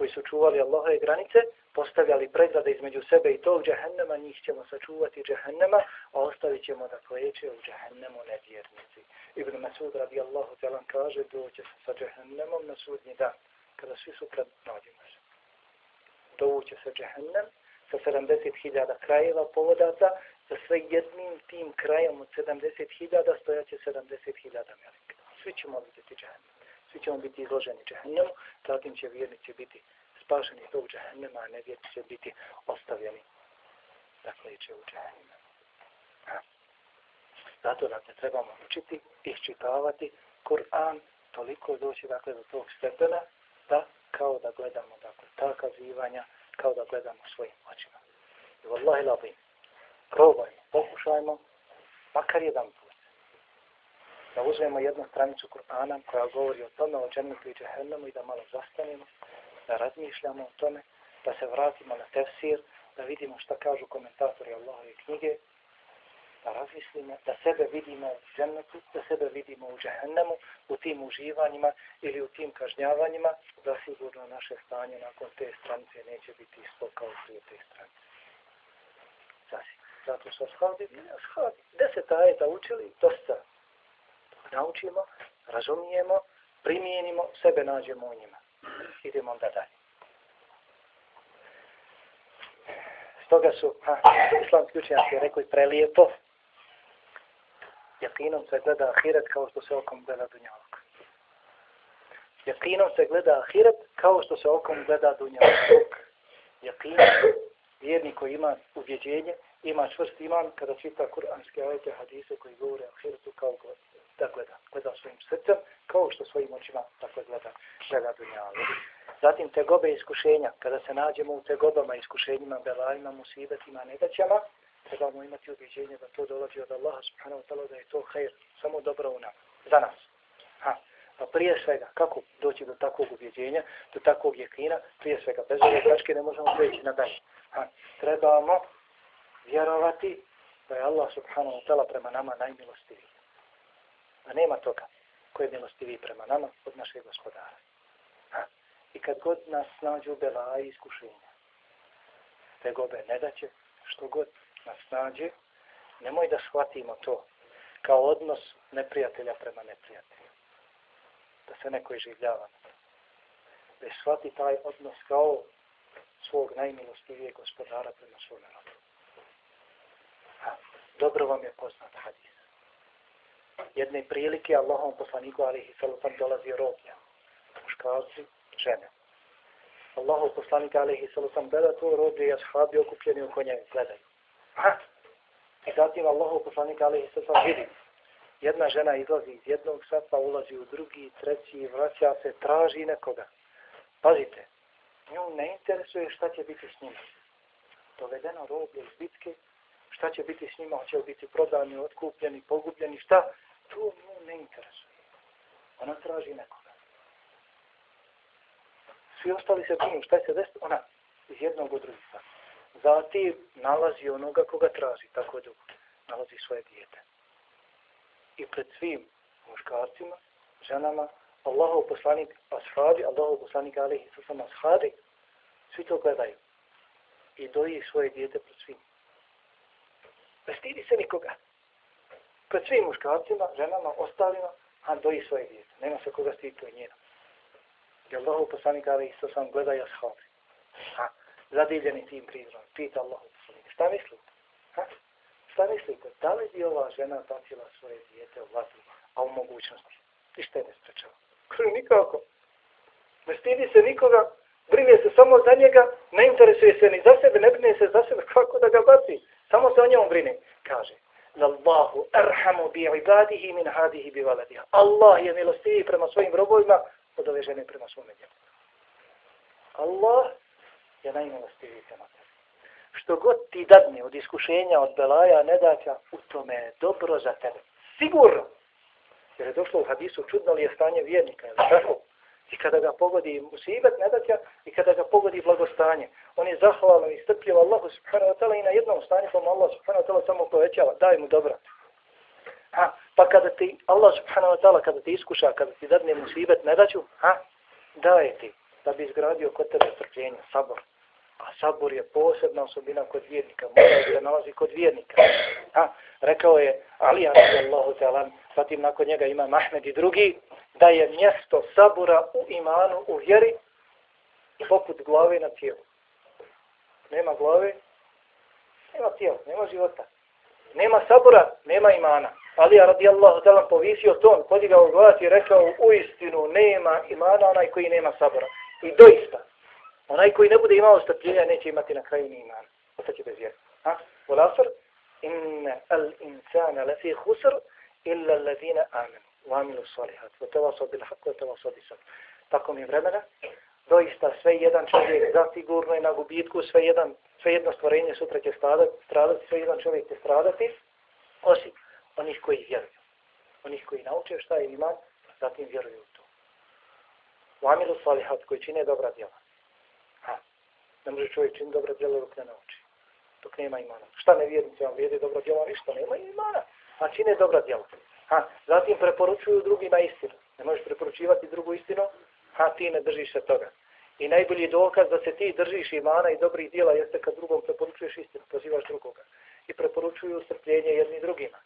koji su čuvali Allahove granice, postavljali pregrade između sebe i tog džahennema, njih ćemo sačuvati džahennema, a ostavit ćemo da kleče u džahennemu nevjernici. Ibn Masud radijallahu talan kaže, doće se sa džahennemom na sudnji dan, kada svi su pred nođima. Dovuće se džahennem sa 70.000 krajeva povodaca, sa sve jednim tim krajem od 70.000 stojaće 70.000 melika. Svi ćemo vidjeti džahennem svi ćemo biti izloženi džehennemu, zatim će vjernici biti spašeni tog džehennema, a nevjernici će biti ostavljeni dakle će u džehennemu. Zato da trebamo učiti, iščitavati Kur'an, toliko doći dakle do tog stepena, da kao da gledamo dakle ta kazivanja, kao da gledamo svojim očima. I vallahi labim, probajmo, pokušajmo, makar jedan put da uzmemo jednu stranicu Kur'ana koja govori o tome, o džennetu i džehennemu i da malo zastanemo, da razmišljamo o tome, da se vratimo na tefsir, da vidimo šta kažu komentatori Allahove knjige, da razmislimo, da sebe vidimo u džennetu, da sebe vidimo u džehennemu, u tim uživanjima ili u tim kažnjavanjima, da sigurno naše stanje nakon te stranice neće biti isto kao prije te stranice. Zasigurno. Zato su ashabi, ashabi, deset ajeta učili, dosta naučimo, razumijemo, primijenimo, sebe nađemo u njima. Idemo onda dalje. Stoga su ha, islamski učenjaci rekli prelijepo, jakinom se gleda ahiret kao što se okom gleda dunjalog. Jakinom se gleda ahiret kao što se okom gleda dunjalog. Jakinom, vjernik koji ima uvjeđenje, ima čvrst iman kada čita kuranske ajete hadise koji govore o ahiretu kao god da gleda. Gleda svojim srcem, kao što svojim očima tako gleda, gleda dunjalu. Zatim tegobe iskušenja, kada se nađemo u tegobama, iskušenjima, belajima, musibetima, nedaćama, trebamo imati ubiđenje da to dolazi od Allaha subhanahu wa ta'ala da je to hajr, samo dobro u nama, za nas. Ha. Pa prije svega, kako doći do takvog objeđenja, do takvog jekina, prije svega, bez ove tačke ne možemo preći na dalje. Ha. Trebamo vjerovati da je Allah subhanahu wa ta'ala prema nama najmilostiviji. A nema toga koje je milostiviji prema nama od našeg gospodara. Ha. I kad god nas nađu bela i iskušenja, te gobe ne daće, što god nas nađe, nemoj da shvatimo to kao odnos neprijatelja prema neprijatelju. Da se neko iživljava. Već. Da shvati taj odnos kao svog najmilostivijeg gospodara prema svome rodu. Dobro vam je poznat hadis. Jedne prilike Allahom poslaniku alihi sallam dolazi roblja. Muškarci, žene. Allahu poslanik alihi sallam gleda to roblje i ashabi okupljeni oko njega gledaju. Ha? I zatim Allahu poslanik alihi sallam vidi. Jedna žena izlazi iz jednog sata, ulazi u drugi, treći, vraća se, traži nekoga. Pazite, nju ne interesuje šta će biti s njima. Dovedeno roblje iz bitke, šta će biti s njima, će biti prodani, otkupljeni, pogubljeni, šta? To nju ne interesuje. Ona traži nekoga. Svi ostali se brinu, šta se desiti? Ona iz jednog od drugih. Zatim nalazi onoga koga traži, tako dugo. Nalazi svoje dijete. I pred svim muškarcima, ženama, Allahov poslanik ashabi, Allahov poslanik alihi sasama ashabi, svi to gledaju. I doji svoje dijete pred svim. Ne stidi se nikoga. Pred svim muškarcima, ženama, ostalima, a doji svoje dijete. Nema se koga stidi, to je njeno. I Allahov poslanik ali isto sam gleda i ashabi. Ha, zadivljeni tim prizorom. Pita Allahov poslanik. Šta mislite? Ha? Šta mislite? Da li bi ova žena bacila svoje dijete u vatru, a u mogućnosti? Ti šta je ne sprečava? Kaže, nikako. Ne stidi se nikoga, brine se samo za njega, ne interesuje se ni za sebe, ne brine se za sebe, kako da ga baci. Samo se o njemu brine. Kaže, Lallahu arhamu bi ibadihi min hadihi bi valadiha. Allah je milostiviji prema svojim robovima od ove žene prema svome djelu. Allah je najmilostiviji prema tebi. Što god ti dadne od iskušenja, od belaja, nedaća, u tome je dobro za tebe. Sigurno. Jer je došlo u hadisu, čudno li je stanje vjernika, je tako? I kada ga pogodi musibet, nedaća, i kada ga pogodi blagostanje. On je zahvalan i strpljiv Allahu subhanahu wa ta'ala i na jednom stanju pa mu Allah subhanahu wa ta'ala samo povećava, daj mu dobra. Ha, pa kada ti Allah subhanahu wa ta'ala, kada ti iskuša, kada ti dadne musibet, nedaću, ha, daje ti da bi izgradio kod tebe strpljenje, sabor. A sabor je posebna osobina kod vjernika, mora se nalazi kod vjernika. Ha, rekao je Ali Allahu ta'ala, zatim nakon njega ima Mahmed i drugi, da je mjesto sabura u imanu, u vjeri, poput glave na tijelu. Nema glave, nema tijela, nema života. Nema sabura, nema imana. Ali je radijallahu talan povisio ton, podigao glas i rekao u istinu nema imana onaj koji nema sabora. I doista, onaj koji ne bude imao strpljenja neće imati na kraju ni iman. Ostaće bez vjera. Ha? Volasar, inna al insana lafi khusr illa allazina amanu wa amilu salihat. Wa tawasaw bil haqq wa tawasaw bis sabr. Tako mi vremena doista sve jedan čovjek zasigurno je na gubitku, sve jedan sve jedno stvorenje sutra će stradati, stradati, sve jedan čovjek će stradati, osim onih koji vjeruju. Onih koji nauče šta je iman, zatim vjeruju u to. U amilu salihat koji čine dobra djela. Ne može čovjek čini dobro djela dok ne nauči. Dok nema imana. Šta ne vjernice vam vjeri dobro djela? Ništa, nema imana. A čine dobro djela. Ha. Zatim preporučuju drugima istinu. Ne možeš preporučivati drugu istinu, a ti ne držiš se toga. I najbolji dokaz da se ti držiš imana i dobrih dijela jeste kad drugom preporučuješ istinu, pozivaš drugoga. I preporučuju strpljenje jedni drugima.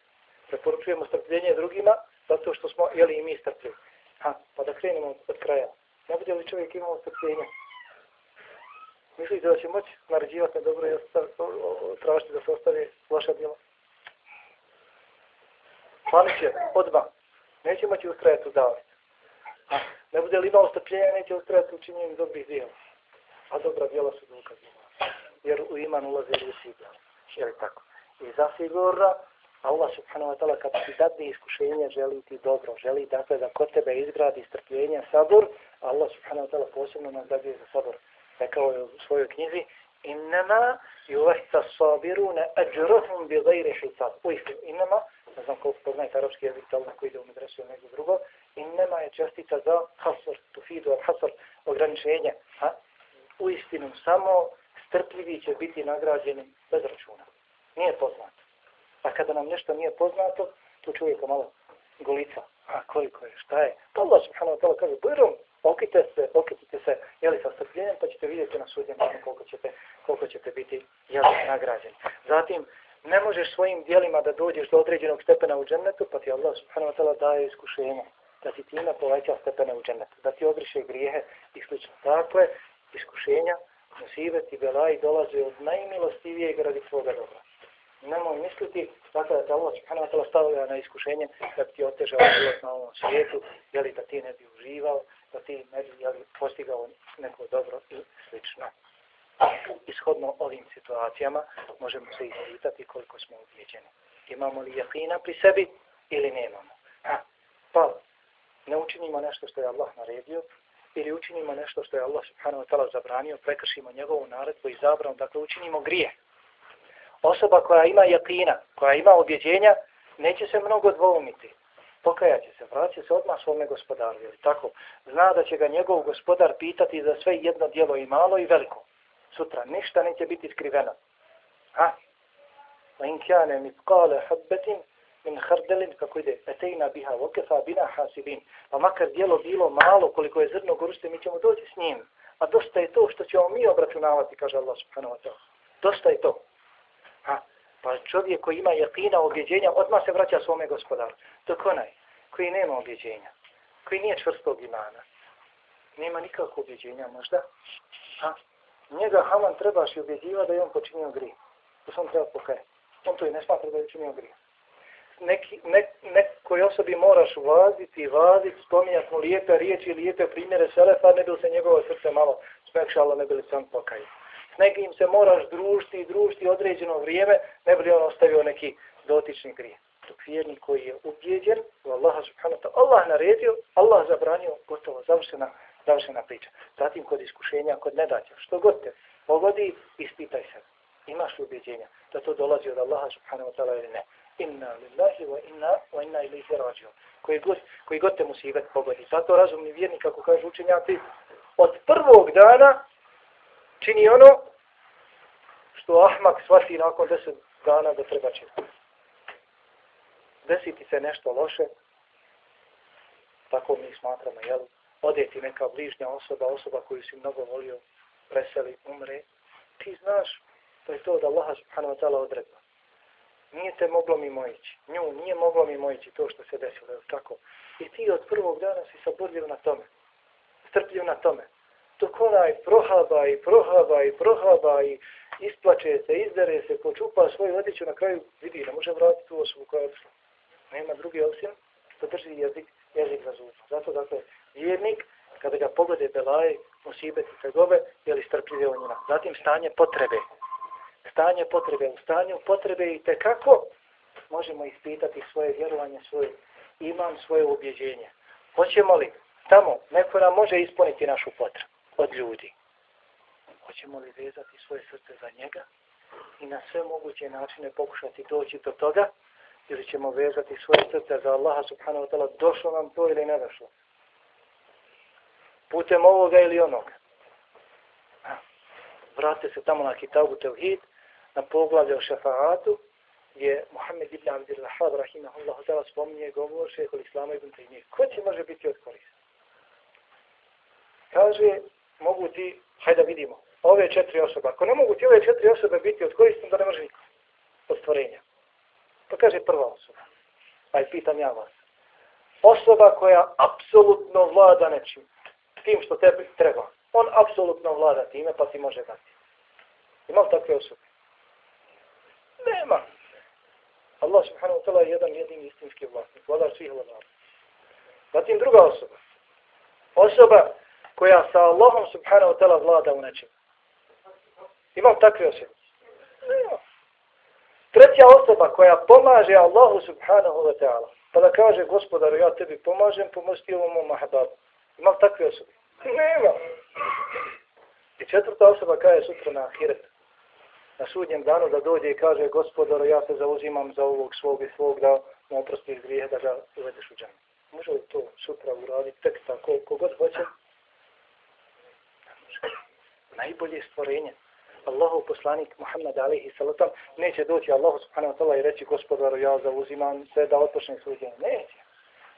Preporučujemo strpljenje drugima zato što smo, jeli i mi strpljivi. Ha, pa da krenemo od kraja. Ne bude li čovjek imao strpljenje? Mislite da će moći naređivati na dobro i tražiti da se ostavi loša djela? Planit će odba. Neće moći ustrajati u davicu. Ne bude li imao strpljenja, neće ustrajati u činjenju dobrih djela. A dobra djela su dokaz Jer u iman ulaze ljudi Jer tako. I zasigurno, Allah subhanahu wa ta'ala kad ti dadne iskušenje, želi ti dobro, želi dakle da kod tebe izgradi strpljenje, sabor, Allah subhanahu wa ta'ala posebno nam dadne za sabor. Rekao je u svojoj knjizi, Innama yuvahta sabiruna ajrahum bi ghairi hisab. Uistinu, innama, ne znam koliko poznajete arapski jezik, da li neko ide u medresu ili neko drugo, innama je čestica za hasr, tufidu al hasr, ograničenje. Ha? Uistinu, samo strpljivi će biti nagrađeni bez računa. Nije poznato. A kada nam nešto nije poznato, to čovjeka malo golica. A koliko je, šta je? Pa Allah subhanahu wa ta'ala kaže, bujrom, okite se, okitite se, jeli sa strpljenjem, pa ćete vidjeti na sudjem koliko ćete, koliko ćete biti jeli nagrađeni. Zatim, ne možeš svojim dijelima da dođeš do određenog stepena u džennetu, pa ti Allah subhanahu wa ta'ala daje iskušenje da ti time poveća stepene u džennetu, da ti obriše grijehe i sl. Dakle, iskušenja, musibet i belaj dolaze od najmilostivijeg radi svoga dobra nemoj misliti dakle, da Allah subhanahu wa ta'ala stavlja na iskušenje da ti otežao život na ovom svijetu, jeli da ti ne bi uživao, sa tim ne bi jeli, postigao neko dobro i slično. Ishodno ovim situacijama možemo se ispitati koliko smo ubijeđeni. Imamo li jakina pri sebi ili nemamo? Ha. Pa, ne učinimo nešto što je Allah naredio, ili učinimo nešto što je Allah subhanahu wa ta'ala zabranio, prekršimo njegovu naredbu i zabranu, dakle učinimo grije osoba koja ima jakina, koja ima objeđenja, neće se mnogo dvoumiti. Pokajat će se, vraća se odmah svome gospodaru. Ili tako? Zna da će ga njegov gospodar pitati za sve jedno dijelo i malo i veliko. Sutra ništa neće biti skriveno. Ha? Ma in kjane mi habbetin min hardelin, kako ide, etejna biha vokefa bina hasibin. Pa makar dijelo bilo malo, koliko je zrno goruste, mi ćemo doći s njim. A dosta je to što ćemo mi obračunavati, kaže Allah subhanahu wa ta'ala. Dosta je to. Pa čovjek koji ima jakina objeđenja, odmah se vraća svome gospodaru. Dok onaj koji nema objeđenja, koji nije čvrstog imana, nema nikakvog objeđenja možda, a njega Haman trebaš i objeđiva da je on počinio gri. To sam treba pokajati. On to i ne smatra da je učinio gri. Neki, ne, nekoj osobi moraš vaziti, vaziti, spominjati mu lijepe riječi, lijepe primjere selefa, ne bi se njegovo srce malo smekšalo, ne bi li sam pokajati s nekim se moraš družiti i družiti određeno vrijeme, ne bi li on ostavio neki dotični grijeh. Dok vjernik koji je ubjeđen u Allaha subhanahu ta'ala, Allah naredio, Allah zabranio, gotovo, završena, završena priča. Zatim kod iskušenja, kod nedaća, što god te pogodi, ispitaj se. Imaš li ubjeđenja da to dolazi od Allaha subhanahu wa ta'ala ili ne? Inna lillahi wa inna wa inna ilaihi rađio. Koji god, koji god te musibet pogodi. Zato razumni vjernik, kako kaže učenjaci, od prvog dana čini ono što Ahmak svati nakon deset dana da treba činiti. Desiti se nešto loše, tako mi smatramo, jel? Odeti neka bližnja osoba, osoba koju si mnogo volio, preseli, umre, ti znaš to je to od Allaha subhanahu wa ta'ala odredba. Nije te moglo mimo ići. Nju nije moglo mimo ići to što se desilo, jel tako? I ti od prvog dana si saburljiv na tome. Strpljiv na tome dok onaj prohaba i prohaba i prohaba i isplače se, izdere se, počupa svoju odjeću, na kraju vidi, ne može vratiti tu osobu koja je odšla. Nema drugi osim da drži jezik, jezik za zubu. Zato, dakle, vjernik, kada ga poglede belaje, musibet i tegove, je li strpljive o njima. Zatim stanje potrebe. Stanje potrebe. U stanju potrebe i tekako možemo ispitati svoje vjerovanje, svoj imam, svoje ubjeđenje. Hoćemo li tamo, neko nam može ispuniti našu potrebu od ljudi. Hoćemo li vezati svoje srce za njega i na sve moguće načine pokušati doći do toga ili ćemo vezati svoje srce za Allaha subhanahu wa ta'ala došlo nam to ili ne došlo. Putem ovoga ili onoga. Vrate se tamo na kitabu Tevhid, na poglavlje o šefaatu, gdje Muhammed ibn Abdillahab, rahimahullahu ta'ala, spominje govor šehol Islama ibn Taymiye. Ko će može biti od korista? Kaže, mogu ti, hajde da vidimo, ove četiri osobe. Ako ne mogu ti ove četiri osobe biti od kojih da ne može niko od stvorenja. To kaže prva osoba. Pa Aj pitam ja vas. Osoba koja apsolutno vlada nečim, tim što tebi treba. On apsolutno vlada time, pa ti može dati. Ima li takve osobe? Nema. Allah subhanahu wa ta'la je jedan jedin istinski vlasnik. Vladar svih vladara. Zatim druga osoba. Osoba koja sa Allahom subhanahu wa ta'ala vlada u nečem. Imam takve osobe? Treća osoba koja pomaže Allahu subhanahu wa ta'ala. Pa da kaže gospodaru ja tebi pomažem, pomosti ovom mahababu. Imam takve osobe? Nema. I četvrta osoba kaže sutra na ahiret. na sudnjem danu da dođe i kaže gospodaru ja se zauzimam za ovog svog i svog da mu oprostiš grijeh da ga uvedeš u džanu. Može li to sutra uraditi tek tako, kogod hoće? Najbolje stvorenje. Allahov poslanik Muhammed alaihi salatam neće doći Allahu subhanahu wa ta'ala i reći gospodaru ja zauzimam sve da otpočne suđenje. Neće.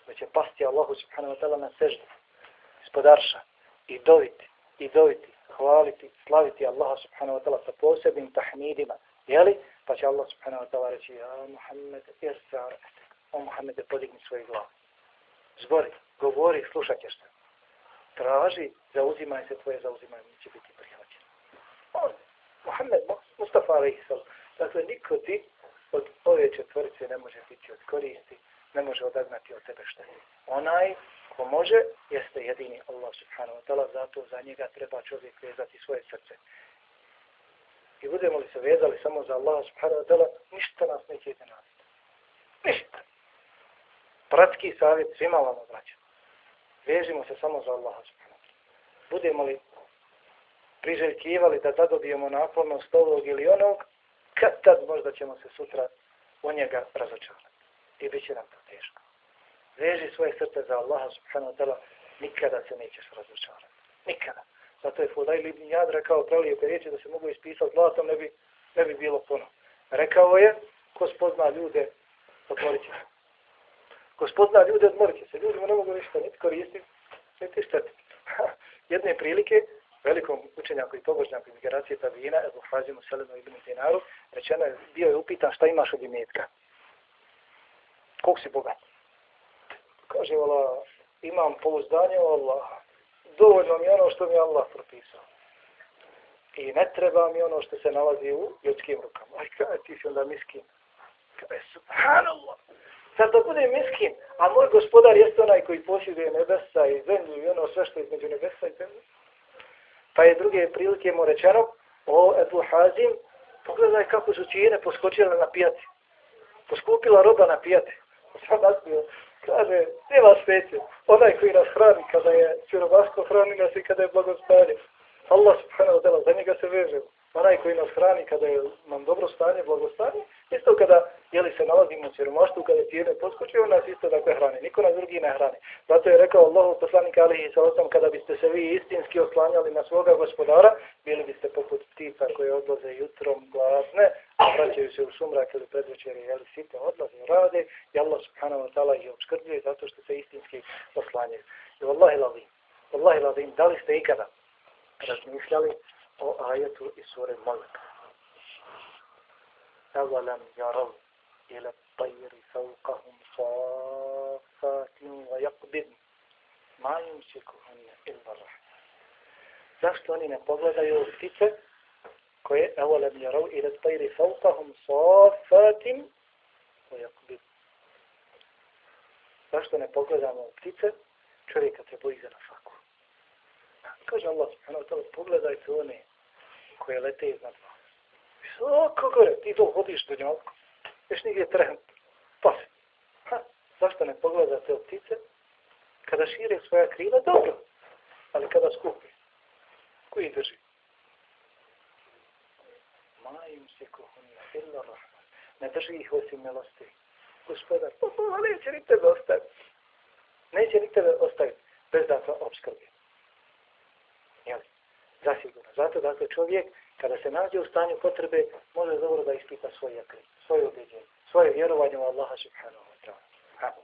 Već će pasti Allahu subhanahu wa ta'ala na seždu. Ispodarša. I doviti. I doviti. Hvaliti. Slaviti Allaha subhanahu wa ta'ala sa posebnim tahmidima. Jeli? Pa će Allah subhanahu wa ta'ala reći ja Muhammed jesar. O Muhammede podigni svoje glavu. Zbori. Govori. Slušat ćeš te. Traži. Zauzimaj se tvoje zauzimanje Će biti prihvaćeno. On Muhammed Mustafa alaihissalam. Dakle, niko ti od ove četvorice ne može biti od koristi, ne može odagnati od tebe šta je. Onaj ko može, jeste jedini Allah subhanahu wa ta'ala, zato za njega treba čovjek vezati svoje srce. I budemo li se vezali samo za Allah subhanahu wa ta'ala, ništa nas neće iznenaditi. Ništa. Pratski savjet svima vam obraćam. Vežimo se samo za Allaha subhanahu wa ta'ala. Budemo li priželjkivali da zadobijemo naklonost ovog ili onog, kad tad možda ćemo se sutra u njega razočarati. I bit će nam to teško. Veži svoje srce za Allaha subhanahu wa ta'ala, nikada se nećeš razočarati. Nikada. Zato je Fudaj Libni Jad rekao prelijepe riječi da se mogu ispisati zlatom, ne bi, ne bi bilo puno. Rekao je, ko spozna ljude, otvorit će. Ko spozna ljude, odmorit se. ljudi ne mogu ništa niti koristiti, niti štetiti. Jedne prilike, velikom učenjaku i pobožnjaku iz generacije Tavijina, Ebu Hazimu Selenu ibn Dinaru, rečeno je, bio je upitan šta imaš od imetka. Koliko si bogat? Kaže, Allah, imam pouzdanje o Allah. Dovoljno mi ono što mi Allah propisao. I ne treba mi ono što se nalazi u ljudskim rukama. Aj, kaj ti si onda miskin? Kaj, subhanallah. Sad da bude miskin, a moj gospodar jeste onaj koji posjeduje nebesa i zemlju i ono sve što je između nebesa i zemlje. Pa je druge prilike mu rečeno, o Ebu Hazim, pogledaj kako su cijene poskočile na pijaci. Poskupila roba na pijaci. Sad nasmio, kaže, nema sveće, Onaj koji nas hrani kada je siromaško hrani nas i kada je blagostanje. Allah subhanahu wa ta'ala, za njega se veže. Onaj koji nas hrani kada je nam dobro stanje, blagostanje, isto kada jeli se nalazimo u siromaštvu, kada cijene poskoče, on nas isto dakle hrani. Niko nas drugi ne hrani. Zato je rekao Allah poslanik alihi sa kada biste se vi istinski oslanjali na svoga gospodara, bili biste poput ptica koje odlaze jutrom glasne, a vraćaju se u sumrak ili predvečer, jeli site, odlaze, rade, i Allah subhanahu wa ta'ala ih obskrbljuje zato što se istinski oslanjaju. I vallahi lavim, vallahi lavim, da li ste ikada razmišljali o ajetu iz sure Malaka? أولم يروا إلى الطير فوقهم صافات ويقبض ما يمسكهن إلا الرحمن Zašto oni ne pogledaju ptice koje evolem jarau i red tajri fautahum safatim o jakbid. Zašto ne pogledamo ptice čovjeka se boji za nafaku. Kaže Allah subhanahu wa ta'ala pogledajte one koje lete iznad Svako gore, ti to hodiš do njog. Još nigdje trend. pasi. Ha, zašto ne pogledate od ptice? Kada šire svoja krila, dobro. Ali kada skupi, koji drži? Majim se kuhunja, illa rahman. Ne drži ih osim milosti. Gospodar, pa pa, neće ni tebe ostaviti. Neće ni tebe ostaviti bez da to obskrbi. Jel? Zasigurno. Zato dakle čovjek kada se nađe u stanju potrebe može dobro da ispita svoj jakri svoje objeđenje, svoje vjerovanje u Allaha subhanahu wa ta'ala.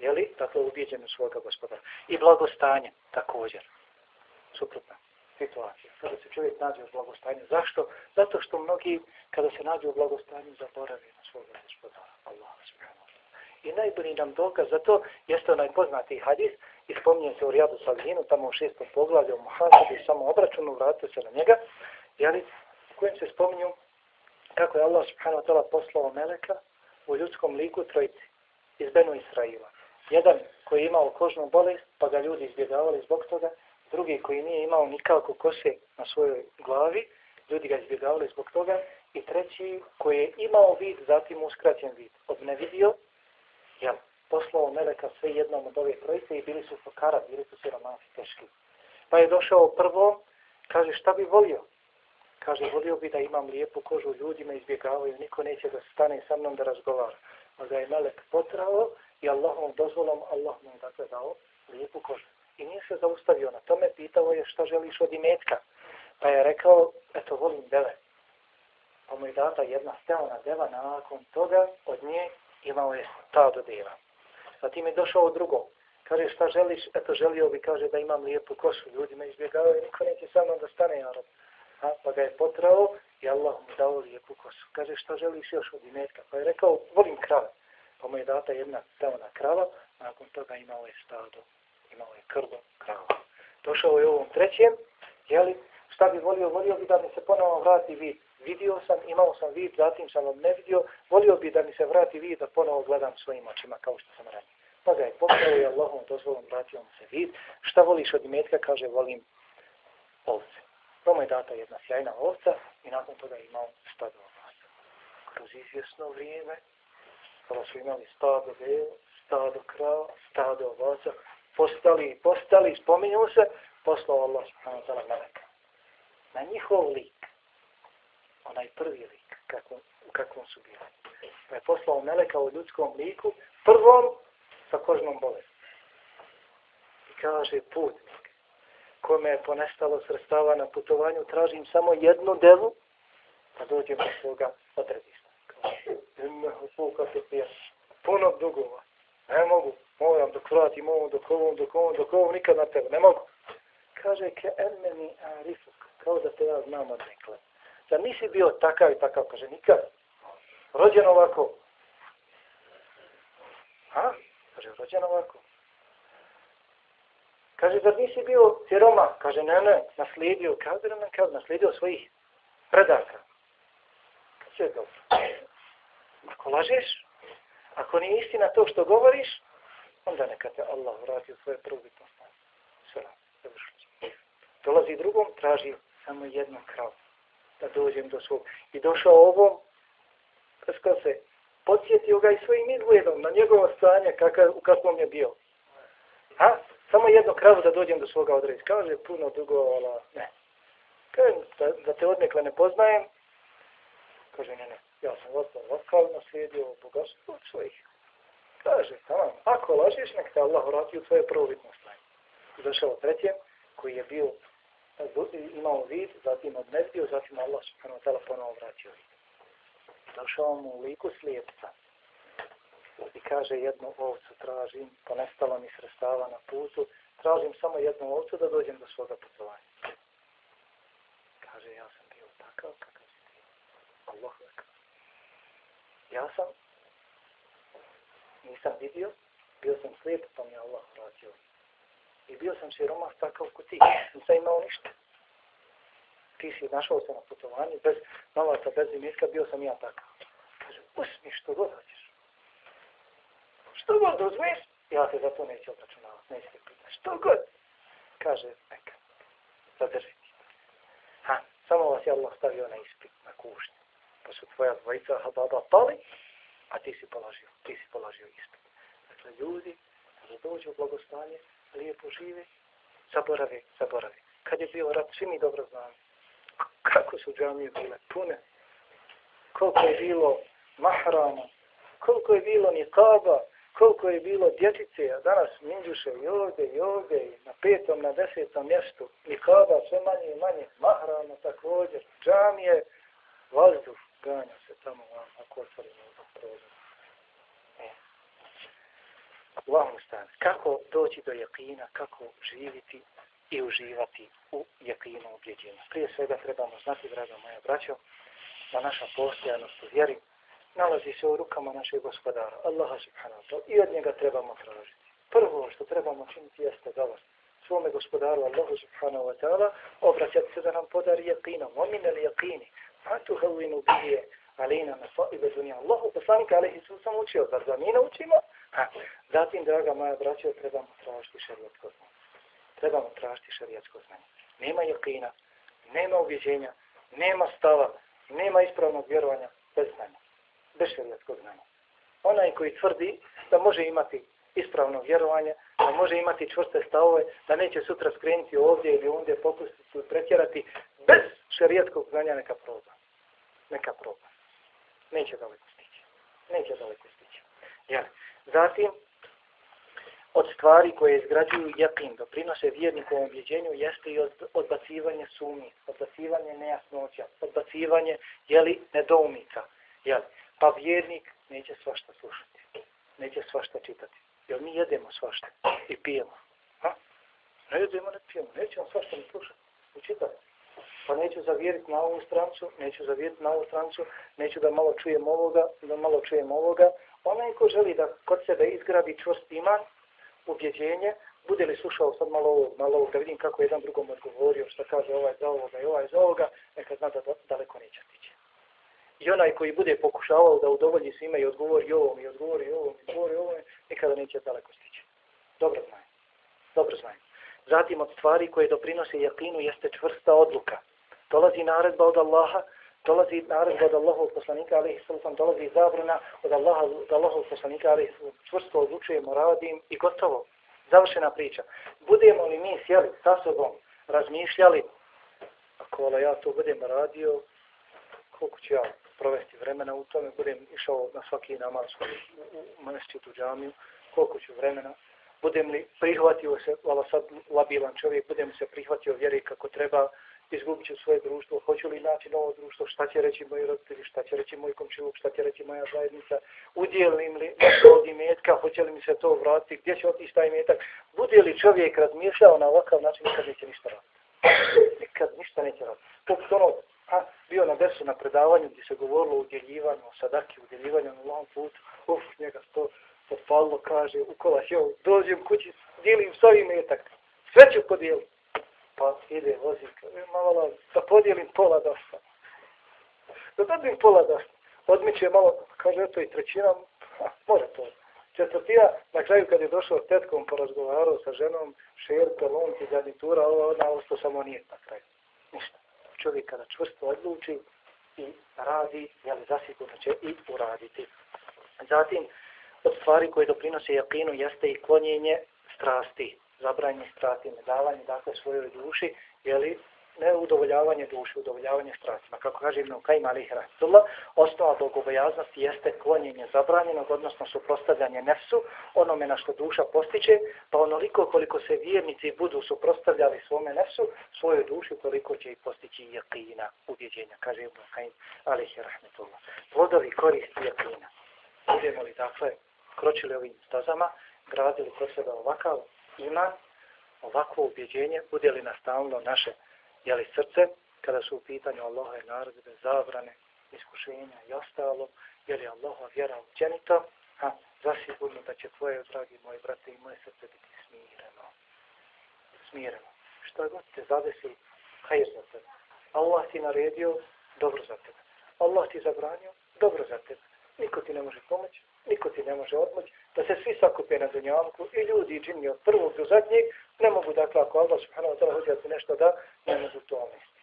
Je li? Dakle, u svoga gospodara. I blagostanje, također. Suprotna situacija. Kada se čovjek nađe u blagostanju. Zašto? Zato što mnogi, kada se nađe u blagostanju, zaboravi na svoga gospodara. Allaha subhanahu wa ta'ala. I najbolji nam dokaz za to jeste onaj poznati hadis, ispominje se u Rijadu Salihinu, tamo u šestom poglavlju, u Muhasabi, samo obračunu, vratite se na njega, jeli, kojim se spominju kako je Allah subhanahu wa ta'ala poslao Meleka u ljudskom liku trojici iz Benu Israila. Jedan koji je imao kožnu bolest, pa ga ljudi izbjegavali zbog toga, drugi koji nije imao nikako kose na svojoj glavi, ljudi ga izbjegavali zbog toga, i treći koji je imao vid, zatim uskraćen vid, od ne vidio, ja, poslao Meleka sve jednom od ove trojice i bili su fokara, bili su siromasi teški. Pa je došao prvo, kaže šta bi volio? Kaže, volio bi da imam lijepu kožu, ljudi me izbjegavaju, niko neće da stane sa mnom da razgovara. Pa ga je Melek potrao i Allahom dozvolom, Allah mu dakle dao lijepu kožu. I nije se zaustavio na tome, pitao je šta želiš od imetka. Pa je rekao, eto, volim deve. Pa mu je data jedna steona deva, nakon toga od nje imao je stado deva. Zatim je došao drugo. Kaže, šta želiš? Eto, želio bi, kaže, da imam lijepu košu. Ljudi me izbjegavaju, niko neće sa mnom da stane, Arab. A, pa ga je potrao i Allah mu dao lijepu kosu. Kaže, šta želiš još od imetka? Pa je rekao, volim krave. Pa mu je data jedna stavna krava, nakon toga imao je stado, imao je krlo krava. Došao je u ovom trećem, jeli, šta bi volio? Volio bi da mi se ponovo vrati vid. Vidio sam, imao sam vid, zatim sam vam ne vidio. Volio bi da mi se vrati vid, da ponovo gledam svojim očima, kao što sam radio. Pa ga je pokrao i Allahom dozvolom vratio mu se vid. Šta voliš od imetka? Kaže, volim ovce. To mu je data jedna sjajna ovca i nakon toga je imao stado ovaca. Kroz izvjesno vrijeme, kada su imali stado veo, stado krava, stado ovaca, postali, postali, spominju se, poslao Allah subhanahu wa ta'ala meleka. Na njihov lik, onaj prvi lik, kako, u kakvom su bili. Pa je poslao meleka u ljudskom liku, prvom sa kožnom bolestom. I kaže putnik, kome je ponestalo srstava na putovanju, tražim samo jednu devu, da dođem do svoga odredišta. Puno dugova. Ne mogu, moram dok vratim ovom, dok ovom, dok ovom, dok ovom, nikad na tebe, ne mogu. Kaže, ke enmeni arifuk, kao da te ja znam od. Da nisi bio takav i takav, kaže, nikad. Rođen ovako. Ha? Kaže, rođen ovako. Kaže, da nisi bio siroma? Kaže, ne, ne, naslijedio. Kaže, ne, kaže, naslijedio svojih predaka. Sve dobro. Ako lažeš, ako nije istina to što govoriš, onda neka te Allah vrati u svoje prvobitno stanje. Sve, završući. Dolazi drugom, traži samo jednu kravu da dođem do svog. I došao ovom, kako se, podsjetio ga i svojim izgledom na njegovo stanje kakav, u kakvom je bio. Ha? Samo jednu kravu da dođem do svoga odredi. Kaže, puno dugo, ala, ono, ne. Kaže, da, da te odnekle ne poznajem. Kaže, ne, ne, ja sam ostao vakal, naslijedio bogatstvo od svojih. Kaže, tamo, ako lažiš, nek te Allah vrati u tvoje prvobitno stanje. Došao treće, koji je bio, e, imao vid, zatim odnezdio, zatim Allah subhanahu wa ta'ala ponovo vratio vid. Došao mu u liku slijepca i kaže jednu ovcu tražim, pa ponestalo mi sredstava na putu, tražim samo jednu ovcu da dođem do svoga putovanja. Kaže, ja sam bio takav kakav si bio. Allah rekao. Ja sam, nisam vidio, bio sam slijep, pa mi Allah vratio. I bio sam siromah takav ko ti, nisam imao ništa. Ti si našao se na putovanju, bez novaca, bez imetka, bio sam ja takav. Kaže, usmi što god hoćeš. Što god uzmeš, ja te za to neću obračunavati, neću te pitati. Što god. Kaže, neka, zadrži ti. Ha, samo vas je Allah stavio na ispit, na kušnju. Pa su tvoja dvojica hababa pali, a ti si položio, ti si položio ispit. Dakle, ljudi, kada dođu u blagostanje, lijepo žive, zaboravi, zaboravi. Kad je bio rat, svi mi dobro znamo. Kako su džamije bile pune, koliko je bilo mahrama, koliko je bilo nikaba, koliko je bilo djetice, a danas minđuše i ovdje i ovdje i na petom, na desetom mjestu, i nikaba sve manje i manje, mahrama također, džamije, vazduh, ganja se tamo vam, ako otvorimo ovdje prozor. E. Allahom stan, kako doći do jakina, kako živiti i uživati u jakinu objeđenju. Prije svega trebamo znati, draga moja braćo, da naša postojanost u vjeri nalazi se u rukama našeg gospodara, Allaha subhanahu wa ta'ala, i od njega trebamo tražiti. Prvo što trebamo činiti jeste da vas svome gospodaru Allahu subhanahu wa ta'ala obraćati se da nam podari jeqina, omin ili jaqini, a tu hevinu bije alina na sa'ibe dunja. Allahu poslanika alaihi su sam učio, zar za mi naučimo? Ha. Zatim, draga moja braćo, trebamo tražiti šarijatsko znanje. Trebamo tražiti šarijatsko znanje. Nema jeqina, nema ubjeđenja, nema stava, nema ispravnog vjerovanja bez znanja bez znanje. znanja. Onaj koji tvrdi da može imati ispravno vjerovanje, da može imati čvrste stavove, da neće sutra skrenuti ovdje ili ondje popustiti ili pretjerati bez šerijatskog znanja neka proba. Neka proba. Neće daleko stići. Neće daleko stići. Jer, zatim, od stvari koje izgrađuju jakin, doprinose vjernikom objeđenju, jeste i odbacivanje sumnji, odbacivanje nejasnoća, odbacivanje, jeli, nedoumica. Jeli? Pa vjernik neće svašta slušati, neće svašta čitati. Jer mi jedemo svašta i pijemo. Ha? Ne jedemo, ne pijemo, nećemo svašta ne slušati, I čitati. Pa neću zavjeriti na ovu strancu, neću zavjeriti na ovu strancu, neću da malo čujem ovoga, da malo čujem ovoga. Onaj ko želi da kod sebe izgradi čvrst iman, ubjeđenje, bude li slušao sad malo ovog, malo ovog, da vidim kako jedan drugom odgovorio, šta kaže ovaj za ovoga i ovaj za ovoga, neka zna da daleko neće tići. I onaj koji bude pokušavao da udovolji svima i odgovori ovom i odgovori ovom i odgovori ovom, nikada neće daleko stići. Dobro znaj. Dobro znaj. Zatim od stvari koje doprinose jakinu jeste čvrsta odluka. Dolazi naredba od Allaha, dolazi naredba od Allahov poslanika, ali sallam, dolazi zabrana od Allaha, od Allahov poslanika, ali čvrsto odlučujemo, radim i gotovo. Završena priča. Budemo li mi sjeli sa sobom, razmišljali, ako ja to budem radio, koliko ću ja provesti vremena u tome, budem išao na svaki namaz u manestitu džamiju, koliko ću vremena, budem li prihvatio se, vala sad labilan čovjek, budem se prihvatio vjeri kako treba, izgubit ću svoje društvo, hoću li naći novo društvo, šta će reći moji roditelji, šta će reći moj komšiluk, šta će reći moja zajednica, udjelim li nešto od imetka, hoće li mi se to vratiti, gdje će otići taj imetak. Bude li čovjek razmišljao na ovakav način, nikad neće ništa raditi. Nikad ništa neće raditi. Poput ono, ha, bio na desu na predavanju gdje se govorilo o udjeljivanju, o sadaki, o udjeljivanju na long putu, uf, njega to popalo, kaže, u kola, jo, dođem kući, dijelim svoj imetak, sve ću podijeliti pa ide vozi, e, malo da podijelim pola dosta. Da dodim pola dosta. Odmiče malo, kaže, eto i trećina, ha, može to. Četvrtina, na kraju kad je došao s tetkom, porazgovarao sa ženom, šerpe, lonci, garnitura, ovo, ona, ovo, samo nije na kraju. Ništa. Čovjek kada čvrsto odluči i radi, jel, zasigurno će i uraditi. Zatim, od stvari koje doprinose jakinu jeste i klonjenje strasti zabranje strasti, nedavanje, dakle svojoj duši, jeli, ne udovoljavanje duše, udovoljavanje strastima. Kako kaže Ibn Kajim alih rahmatullah, osnova bogobojaznosti jeste klonjenje zabranjenog, odnosno suprostavljanje nefsu, onome na što duša postiče, pa onoliko koliko se vjernici budu suprostavljali svome nefsu, svojoj duši, koliko će i postići jakina, ubjeđenja, kaže Ibn Kajim alih rahmetullah. Plodovi koristi jakina. Budemo li dakle kročili ovim stazama, gradili kod sebe ovakav ima ovakvo ubjeđenje, bude li nastavno naše jeli, srce, kada su u pitanju Allaha i narodbe, zabrane, iskušenja i ostalo, je li Allaha vjera učenito, a zasigurno da će tvoje, dragi moji brate i moje srce biti smireno. Smireno. Što god te zadesi, hajr za tebe. Allah ti naredio, dobro za tebe. Allah ti zabranio, dobro za tebe. Niko ti ne može pomoći, niko ti ne može da se svi sakupe na dunjavku i ljudi i džinni od prvog do zadnjeg, ne mogu dakle ako Allah subhanahu wa ta'ala hoće da nešto da, ne mogu to omesti.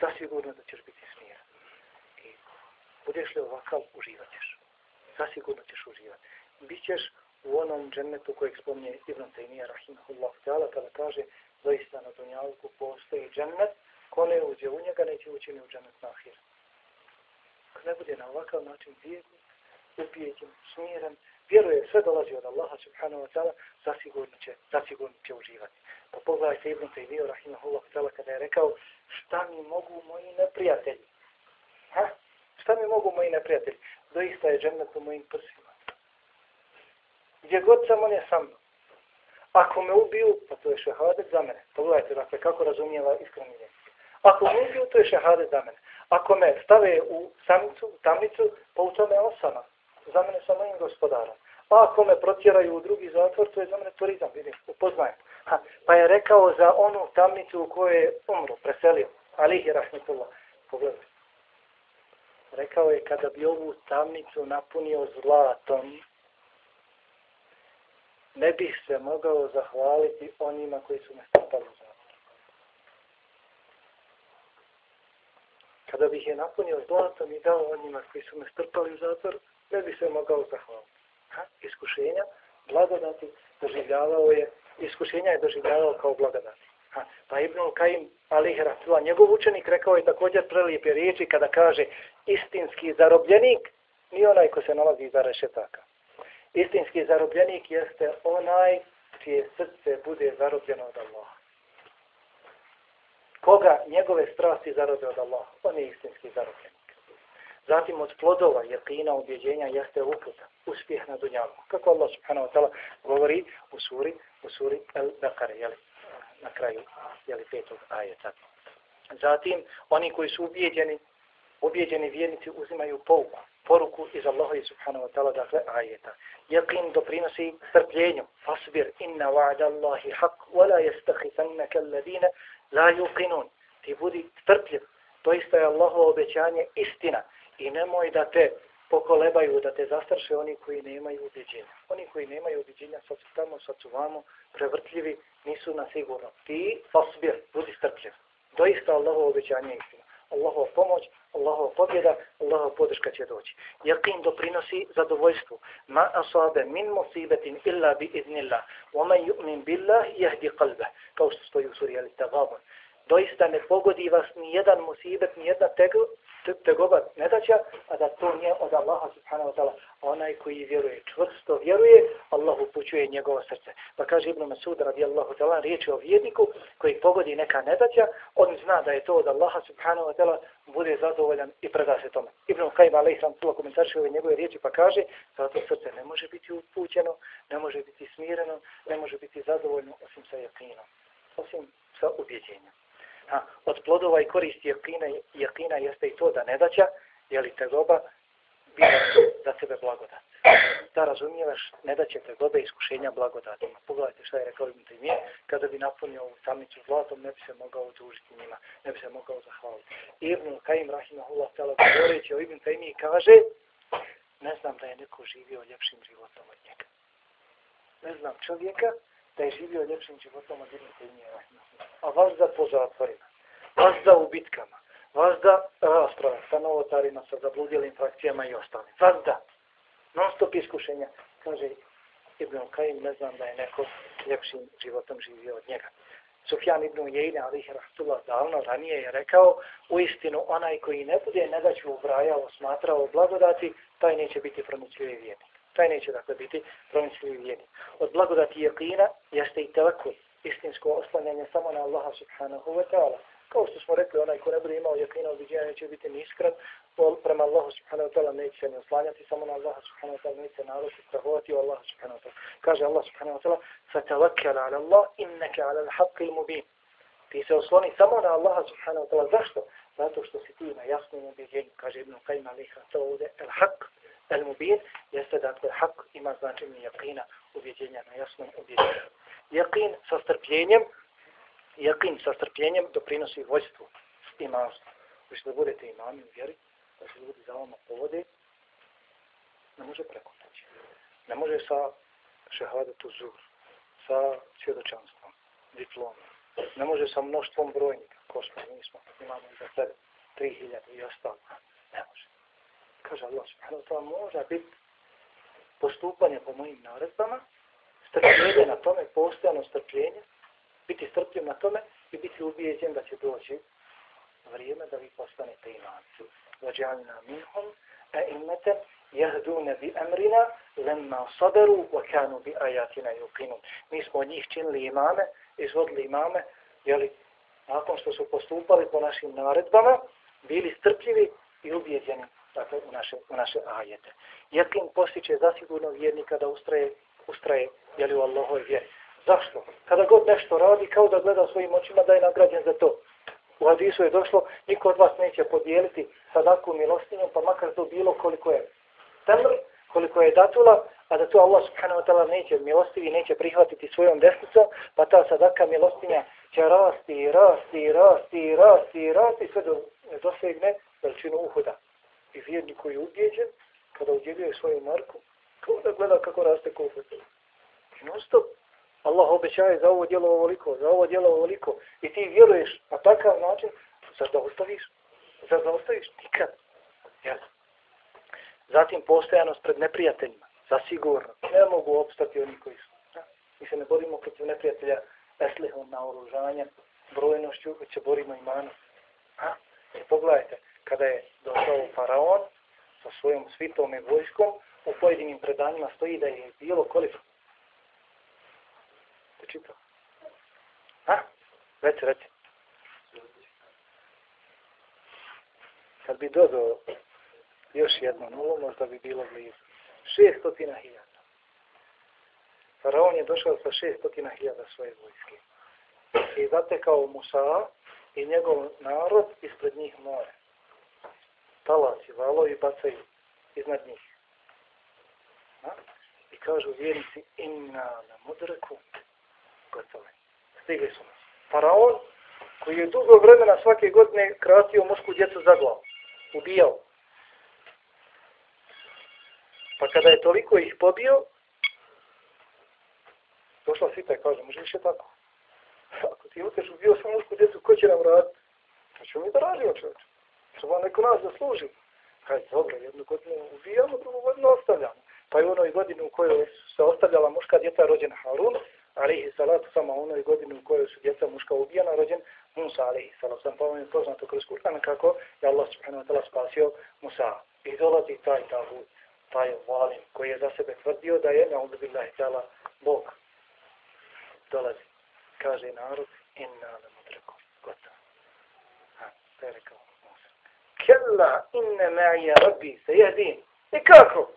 Zasigurno da ćeš biti smiran. I budeš li ovakav, uživat ćeš. Zasigurno ćeš uživati. Bićeš u onom džennetu kojeg spomnije Ibn Taymiyyah rahimahullah ta'ala kada kaže doista na dunjavku postoji džennet, ko ne uđe u njega neće ući ni u džennet na ahir. Ko ne bude na ovakav način vjerni, upijećen, smiren, vjeruje, sve dolazi od Allaha subhanahu wa ta'ala, zasigurno će, zasigurno će uživati. Pa pogledajte Ibn Taymiyyah rahimahullah ta'ala kada je rekao šta mi mogu moji neprijatelji? Ha? Šta mi mogu moji neprijatelji? Doista je džennet u mojim prsima. Gdje god sam on je sam. Ako me ubiju, pa to je šehadet za mene. Pogledajte, dakle, kako razumijeva iskreni Ako me ubiju, to je šehadet za mene. Ako me stave u samicu, u tamnicu, pa u tome osama za mene sa mojim gospodarom. Pa ako me protjeraju u drugi zatvor, to je za mene turizam, vidim, upoznajem. Ha, pa je rekao za onu tamnicu u kojoj je umro, preselio, ali ih je rahmetullah. Pogledaj. Rekao je kada bi ovu tamnicu napunio zlatom, ne bih se mogao zahvaliti onima koji su me stopali u zatvor. Kada bih je napunio zlatom i dao onima koji su me strpali u zatvor, ne bih se mogao zahvaliti. Ha? Iskušenja, blagodati, doživljavao je, iskušenja je doživljavao kao blagodati. Ha? Pa Ibn Kajim, Alih Rasula, njegov učenik, rekao je također prelijepe riječi kada kaže istinski zarobljenik nije onaj ko se nalazi iza rešetaka. Istinski zarobljenik jeste onaj čije srce bude zarobljeno od Allaha. Koga njegove strasti zarobe od Allaha, on je istinski zarobljenik. Zatim od plodova jeqina ubjeđenja jeste uputa, uspjeh na dunjalu. Kako Allah subhanahu wa ta'ala govori u suri, u suri Al-Baqara, jeli, na kraju jeli, petog ajeta. Zatim, oni koji su ubjeđeni, ubjeđeni vjernici uzimaju pouku, poruku iz Allaha i subhanahu wa ta'ala, dakle, ajeta. Jeqin doprinosi strpljenju. Fasbir, inna wa'da Allahi haq, wa la jestahifannaka alladine la yuqinun. Ti budi strpljiv. To isto je Allahovo obećanje istina i nemoj da te pokolebaju, da te zastraše oni koji nemaju ubiđenja. Oni koji nemaju ubiđenja, sad su tamo, sad su vamo, prevrtljivi, nisu na sigurno. Ti, osbir, budi strpljiv. Doista Allahovo obećanje je istina. Allahova pomoć, Allahova pobjeda, Allahova podrška će doći. Jakin doprinosi zadovoljstvu. Ma asabe min musibetin illa bi iznillah. Wa man yu'min billah jehdi qalbah. Kao što stoji u suri Al-Tagabun doista ne pogodi vas ni jedan musibet, ni jedna tegoba nedaća, a da to nije od Allaha subhanahu wa ta'ala. Onaj koji vjeruje, čvrsto vjeruje, Allah upućuje njegovo srce. Pa kaže Ibn Masud radijallahu ta'ala, riječ o vjerniku koji pogodi neka nedaća, on zna da je to od Allaha subhanahu wa ta'ala, bude zadovoljan i preda se tome. Ibn Kajba alaih sam tula komentarši ove njegove riječi pa kaže, zato srce ne može biti upućeno, ne može biti smireno, ne može biti zadovoljno osim sa jakinom, osim sa ubjeđenjem. Ha, od plodova i koristi jakina, jakina jeste i to da ne daća, je li tegoba, bila za sebe blagodat. Da razumijevaš, ne da će tegobe iskušenja blagodatima. Pogledajte šta je rekao im te nije, kada bi napunio ovu tamnicu zlatom, ne bi se mogao odužiti njima, ne bi se mogao zahvaliti. Ibn Kajim Rahimahullah tala govoreći o Ibn Taymi kaže, ne znam da je neko živio ljepšim životom od njega. Ne znam čovjeka da je živio ljepšim životom od Ibn Taymi a vazda po zatvorima, vazda u bitkama, vazda rasprava sa novotarima, sa zabludjelim frakcijama i ostalim. Vazda, non stop iskušenja, kaže Ibn Kajim, ne znam da je neko ljepšim životom živio od njega. Sufjan ibn Jejne, ali rahmatullah davno ranije je rekao, u istinu onaj koji ne bude nedaću ubrajao, smatrao blagodati, taj neće biti pronicljivi vjernik Taj neće dakle biti promisljivi vjernik. Od blagodati jeqina jeste i telekul, istinsko oslanjanje samo na Allaha subhanahu wa ta'ala. Kao što smo rekli, onaj ko ne bude imao jakina ubiđenja neće biti niskran, prema Allahu subhanahu wa ta'ala neće se ne oslanjati samo na Allaha subhanahu wa ta'ala, neće se narosti strahovati u Allaha subhanahu wa ta'ala. Kaže Allah subhanahu wa ta'ala, فَتَوَكَّلَ عَلَى اللَّهِ إِنَّكَ عَلَى الْحَقِّ الْمُبِينَ Ti se osloni samo na Allaha subhanahu wa ta'ala. Zašto? Zato što si ti na jasnom ubiđenju, kaže Ibn Qajma aliha, to ovdje, el-haq, el-mubin, jeste dakle hak ima značenje jakina ubjeđenja na jasnom ubjeđenju. jakin sa strpljenjem, jakin sa strpljenjem doprinosi vojstvu imanstvu. Vi što budete imami u vjeri, da se ljudi za vama povode, ne može preko neći. Ne može sa šehadetu zur, sa svjedočanstvom, diplomom. Ne može sa mnoštvom brojnika, ko smo, mi smo, imamo za sebe, 3000 i ostalo. Ne može. Kaže Allah subhanahu wa ta'ala, može biti postupanje po mojim naredbama, strpljenje na tome, postojano strpljenje, biti strpljiv na tome i biti ubijeđen da će doći vrijeme da vi postanete imanci. Vađalina minhum, e imete jahdune bi emrina, lemma saberu, wa kanu bi ajatina yuqinu. Mi smo od njih činili imame, izvodili imame, jeli, nakon što su postupali po našim naredbama, bili strpljivi i ubijeđeni dakle, u, naše, u naše ajete. Jekin postiće zasigurno vjernika da ustraje ustraje jeli, u Allahoj vjeri. Zašto? Kada god nešto radi, kao da gleda svojim očima da je nagrađen za to. U hadisu je došlo, niko od vas neće podijeliti sadaku milostinjom, pa makar to bilo koliko je temr, koliko je datula, a da to Allah subhanahu wa ta'ala neće milostivi, neće prihvatiti svojom desnicom, pa ta sadaka milostinja će rasti, rasti, rasti, rasti, rasti, sve do dosegne veličinu uhuda. I vjernik koji je ubijeđen, kada udjeljuje svoju marku, kao da gleda kako raste kufet. I non stop. Allah obećaje za ovo djelo ovoliko, za ovo djelo ovoliko. I ti vjeruješ na takav način, zar da ostaviš? Zar da ostaviš? Nikad. Jel? Zatim postojanost pred neprijateljima. Za sigurno. Ne mogu opstati oni koji su. Mi se ne borimo protiv neprijatelja eslihom na oružanje, brojnošću, već se borimo imanom. A? I pogledajte, kada je došao faraon sa svojom svitom i vojskom, u pojedinim predanjima stoji da je bilo koliko. Te čitao? A? Reci, reci. Kad bi dodao još jedno nulo, možda bi bilo blizu. Šestotina hiljada. Faraon je došao sa šestotina hiljada svoje vojske. I zatekao Musa i njegov narod ispred njih more. Talaci, valovi bacaju iznad njih. A? I kažu vjernici inna na mudreku gotove. Stigli su nas. Faraon koji je dugo vremena svake godine kratio mušku djecu za glavu. Ubijao. Pa kada je toliko ih pobio, došla svita i kaže, može više tako? Ako ti uteš ubio sam mušku djecu, ko će nam raditi? Pa ćemo mi da radimo čovječe. Treba neko nas zasluži. Hajde, dobro, jednu godinu ubijamo, drugu godinu ostavljamo. Pa i u onoj godini u kojoj se ostavljala muška djeca rođena Harun, alihi salatu, samo u onoj godini u kojoj su djeca muška ubijena, rođen Musa, alihi salatu. Sam pa vam je poznato kroz Kur'an kako je Allah subhanahu wa ta'ala spasio Musa. I dolazi taj Davud, taj Valim, koji je za sebe tvrdio da je, na billahi ta'ala, Bog. Dolazi. Kaže narod, inna la mudreku. Gotovo. Ha, to je rekao Kella inne ma'ija rabbi se jedin. Nikako.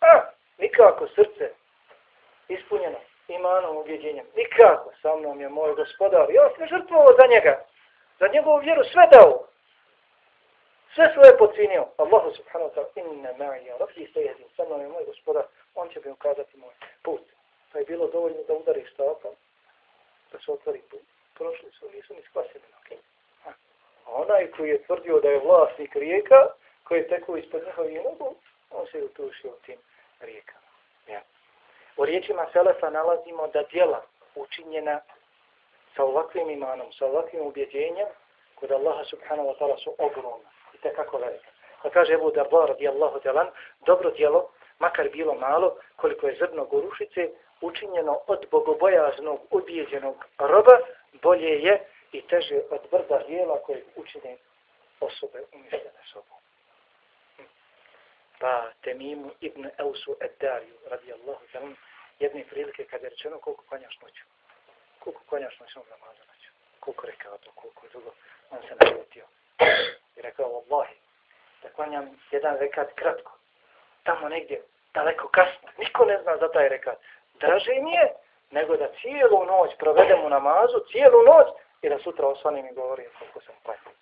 A, nikako srce ispunjeno imanom ubjeđenjem. Nikako sa mnom je moj gospodar. Ja sam žrtvovao za njega. Za njegovu vjeru sve dao. Sve svoje pocinio. Allahu subhanahu wa ta'ala inna ma'ija rabbi se jedin. Sa mnom je moj gospodar. On će mi ukazati moj put. Pa je bilo dovoljno da udariš štapom. Da se otvori put. Prošli su, nisu ni spasili. Okay. A onaj koji je tvrdio da je vlasnik rijeka, koji je tekao ispod njihovih nogu, on se je utušio tim rijekama. Ja. U riječima Selefa nalazimo da djela učinjena sa ovakvim imanom, sa ovakvim ubjeđenjem, kod Allaha subhanahu wa ta'ala su ogromna i tekako velika. Pa kaže Ebu Darba radijallahu talan, dobro djelo, makar bilo malo, koliko je zrno gorušice, učinjeno od bogobojaznog, ubijeđenog roba, bolje je i teže od brda djela koje učine osobe umišljene sobom hm. pa Temimu ibn Eusu Eddariju, radijallahu talan, jedne prilike kada je rečeno koliko klanjaš noću. Koliko klanjaš noću na namazu noću. Koliko rekao to, koliko dugo. On se naljutio. I rekao, Wallahi, da klanjam jedan rekat kratko. Tamo negdje, daleko kasno. Niko ne zna za taj rekat. Draže mi je, nego da cijelu noć provedem u namazu, cijelu noć, i da sutra osvanim i govorim koliko sam klanio.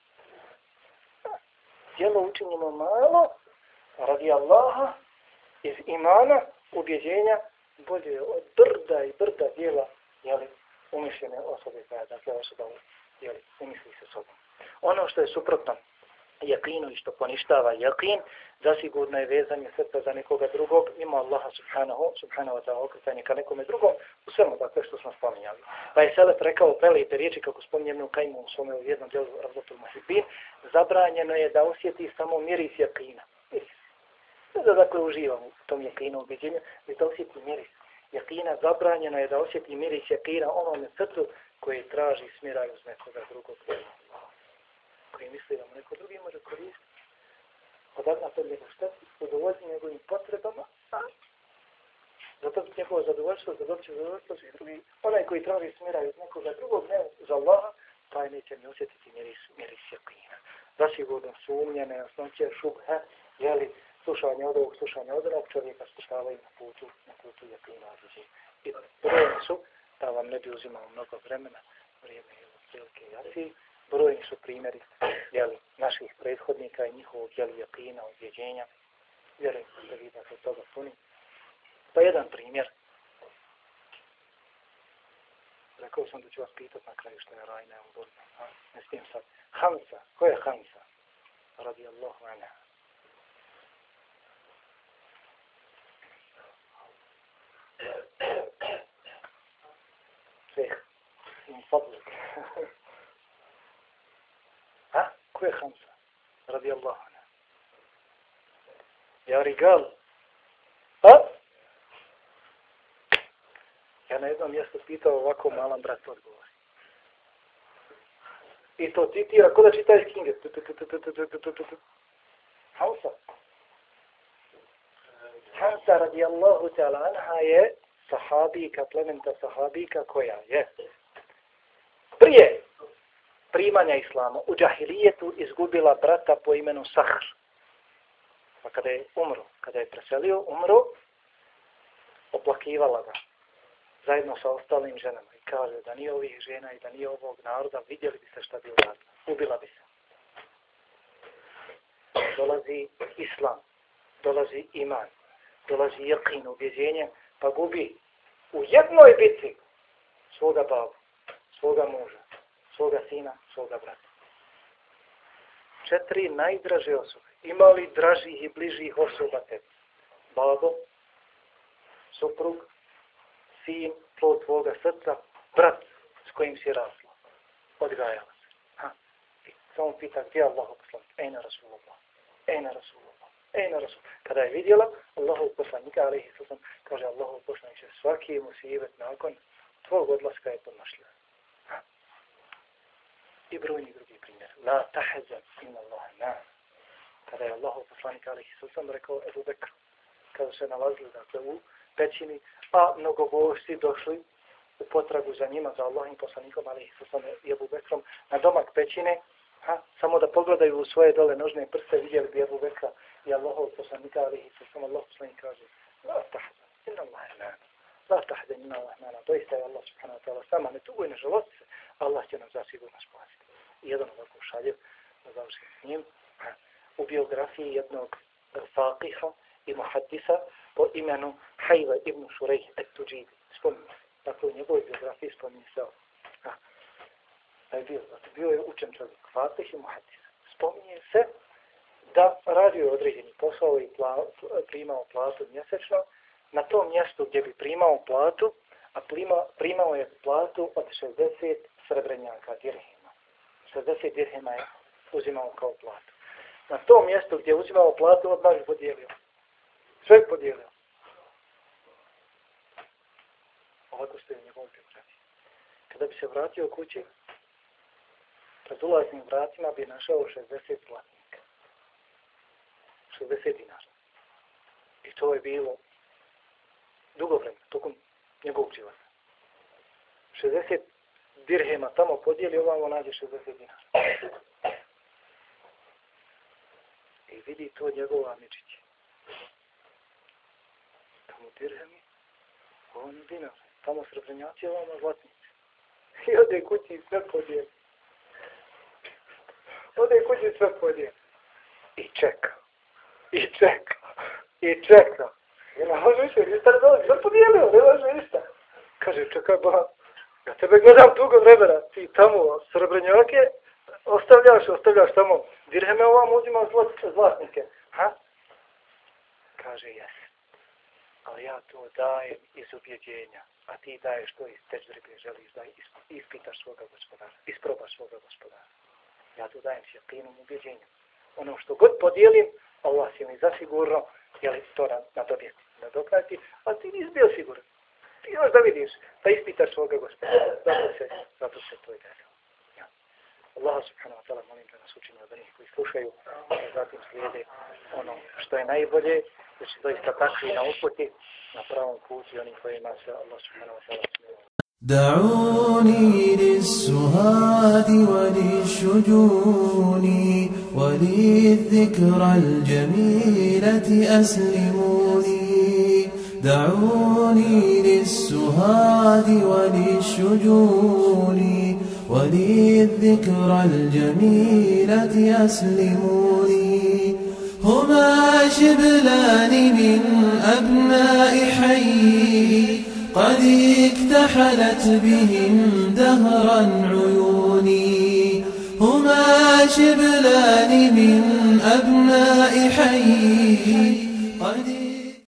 Djelo učinimo malo, radi Allaha iz imana, ubjeđenja, bolje od brda i brda djela, jeli, umišljene osobe, kada dakle osoba, jeli, umisli se sobom. Ono što je suprotno jakinu i što poništava jakin, zasigurno je vezanje srca za nekoga drugog, ima Allaha subhanahu, subhanahu wa ta'ala okretanje ka nekome drugom, u svemu, dakle, što smo spominjali. Pa je Selef rekao prelijepe riječi, kako spominjem u kajmu u svome u jednom djelu Razlotul Masibin, zabranjeno je da osjeti samo miris jakina. Miris. Ne da dakle uživamo u tom jakinu ubeđenju, već da osjeti miris. Jakina zabranjeno je da osjeti miris jakina onome srcu koje traži smiraju uz nekoga drugog. Koji misli da mu neko drugi može koristiti. Odavna to njegu šteti, udovoljiti njegovim potrebama, a zato bi njegovo zadovoljstvo, zadovoljstvo, zadovoljstvo svi drugi. Onaj koji traži smiraj iz nekoga drugog, ne za Allaha, taj neće mi osjetiti miris, miris jakina. Zasigurno sumnje, nejasnoće, šubhe, jeli, slušanje od ovog, slušanje od onog čovjeka slušavaju na putu, na putu jakina određe. I brojni su, da vam ne bi uzimao mnogo vremena, vrijeme je prilike jasi, brojni su primjeri jeli, naših prethodnika i njihovog jeli, jakina, objeđenja. Vjerujem da vi da se toga puni. Pa jedan primjer. Rekao sam da ću vas pitati na kraju što je Rajna ne ugodno. Ne smijem sad. Hamza, ko je Hamza? Radi Allah vana. Sveh, imam fadlik. ko je Hamza? Radi Allah. Ja rigal. A? Ja na jednom mjestu pitao ovako malan brat odgovori. I to ti ti, ako da čitaš knjige? Hamza. Hamza radi Allahu ta'ala anha je sahabika, plementa sahabika koja je. Prije primanja islama u džahilijetu izgubila brata po imenu Sahr. Pa kada je umro, kada je preselio, umro, oplakivala ga zajedno sa ostalim ženama i kaže da nije ovih žena i da nije ovog naroda, vidjeli bi se šta bi uradila. Ubila bi se. Dolazi islam, dolazi iman, dolazi jeqin, ubjeđenje, pa gubi u jednoj bitci svoga babu, svoga muža, svoga sina, svoga brata. Četiri najdraže osobe. Imali dražih i bližih osoba tebi? Babo, suprug, sin, plod tvoga srca, brat s kojim si rasla. Odgajala se. Ha. I samo pita gdje je Allah poslanik? Ejna Rasulullah. Ejna Rasulullah. Ejna Rasulullah. Kada je vidjela Allahov poslanika, ali ih sam kaže Allahov poslanik će svaki musibet nakon tvog odlaska je podnošljiv. I brojni drugi primjer. La tahazan inna Allah na. Kada je Allah poslanik, alaihi sallam rekao Ebu Bekru, kada se nalazili dakle, u pećini, a mnogobožci došli u potragu za njima, za Allahim poslanikom, ali i Ebu Bekrom, na domak pećine, ha, samo da pogledaju u svoje dole nožne prste, vidjeli bi Ebu Bekra i Allahov poslanika, ali sallam, Allah poslanik kaže, la tahza, inna Allah na la tahza, inna Allah je doista je Allah subhanahu wa ta'ala sama, ne tuguj na žalost, Allah će nam zasigurno spasiti. I jedan ovako šaljev, da završim s njim, u biografiji jednog faqiha i muhaddisa po imenu Hajva ibn Surejh et-Tuđibi. Spominje. Dakle, u njegovoj biografiji spominje se ovo. Da je bio, zato bio je učen čovjek, Fatih i muhaddis. Spominje se da radio određeni posao i pla, primao platu mjesečno na tom mjestu gdje bi primao platu, a prima, primao je platu od 60 srebrenjaka dirhima. 60 dirhima je uzimao kao platu. Na tom mjestu gdje je uzimao platu, odmah je podijelio. Sve podijelio. Ovako ste je njegovom biografiji. Kada bi se vratio kući, pred ulaznim vratima bi našao 60 zlatnika. 60 dinara. I to je bilo dugo vremena, tokom njegovog života. 60 dirhema tamo podijeli, ovamo nađe 60 dinara. I vidi to njegova mečića tamo dirhemi, on dinar, tamo srebrnjaci, ovamo zlatnici. I ode kući i sve podijeli. Ode kući i sve podijeli. I čeka. I čeka. I čeka. I ne može više, ništa ne dolazi, sve podijelio, ne može ništa. Kaže, čekaj, ba, ja tebe gledam dugo vremena, ti tamo srebrenjake ostavljaš, ostavljaš tamo dirheme, ovam uzima zlatnike. Ha? Kaže, jes ali ja to dajem iz ubjeđenja, a ti daješ to iz teđrbe, želiš da ispitaš svoga gospodara, isprobaš svoga gospodara. Ja to dajem s jakinom ubjeđenjem. Ono što god podijelim, Allah će mi zasigurno, je li to na, na dobijeti, na dokrati, a ti nisi bio siguran. Ti još da vidiš, da ispitaš svoga gospodara. Zato se, zato se to i desilo. Allah subhanahu wa ta'ala molim da nas učini od onih koji slušaju, a zatim slijede ono što je najbolje, da će doista takvi na uputi, na pravom putu i onih kojima se Allah subhanahu wa ta'ala smije. دعوني للسهاد وللشجون وللذكرى الجميلة أسلموني. دعوني للسهاد وللشجون وللذكرى الجميلة أسلموني. هما شبلان من أبناء حي. قد اكتحلت بهم دهرا عيوني. هما شبلان من أبناء حي. قد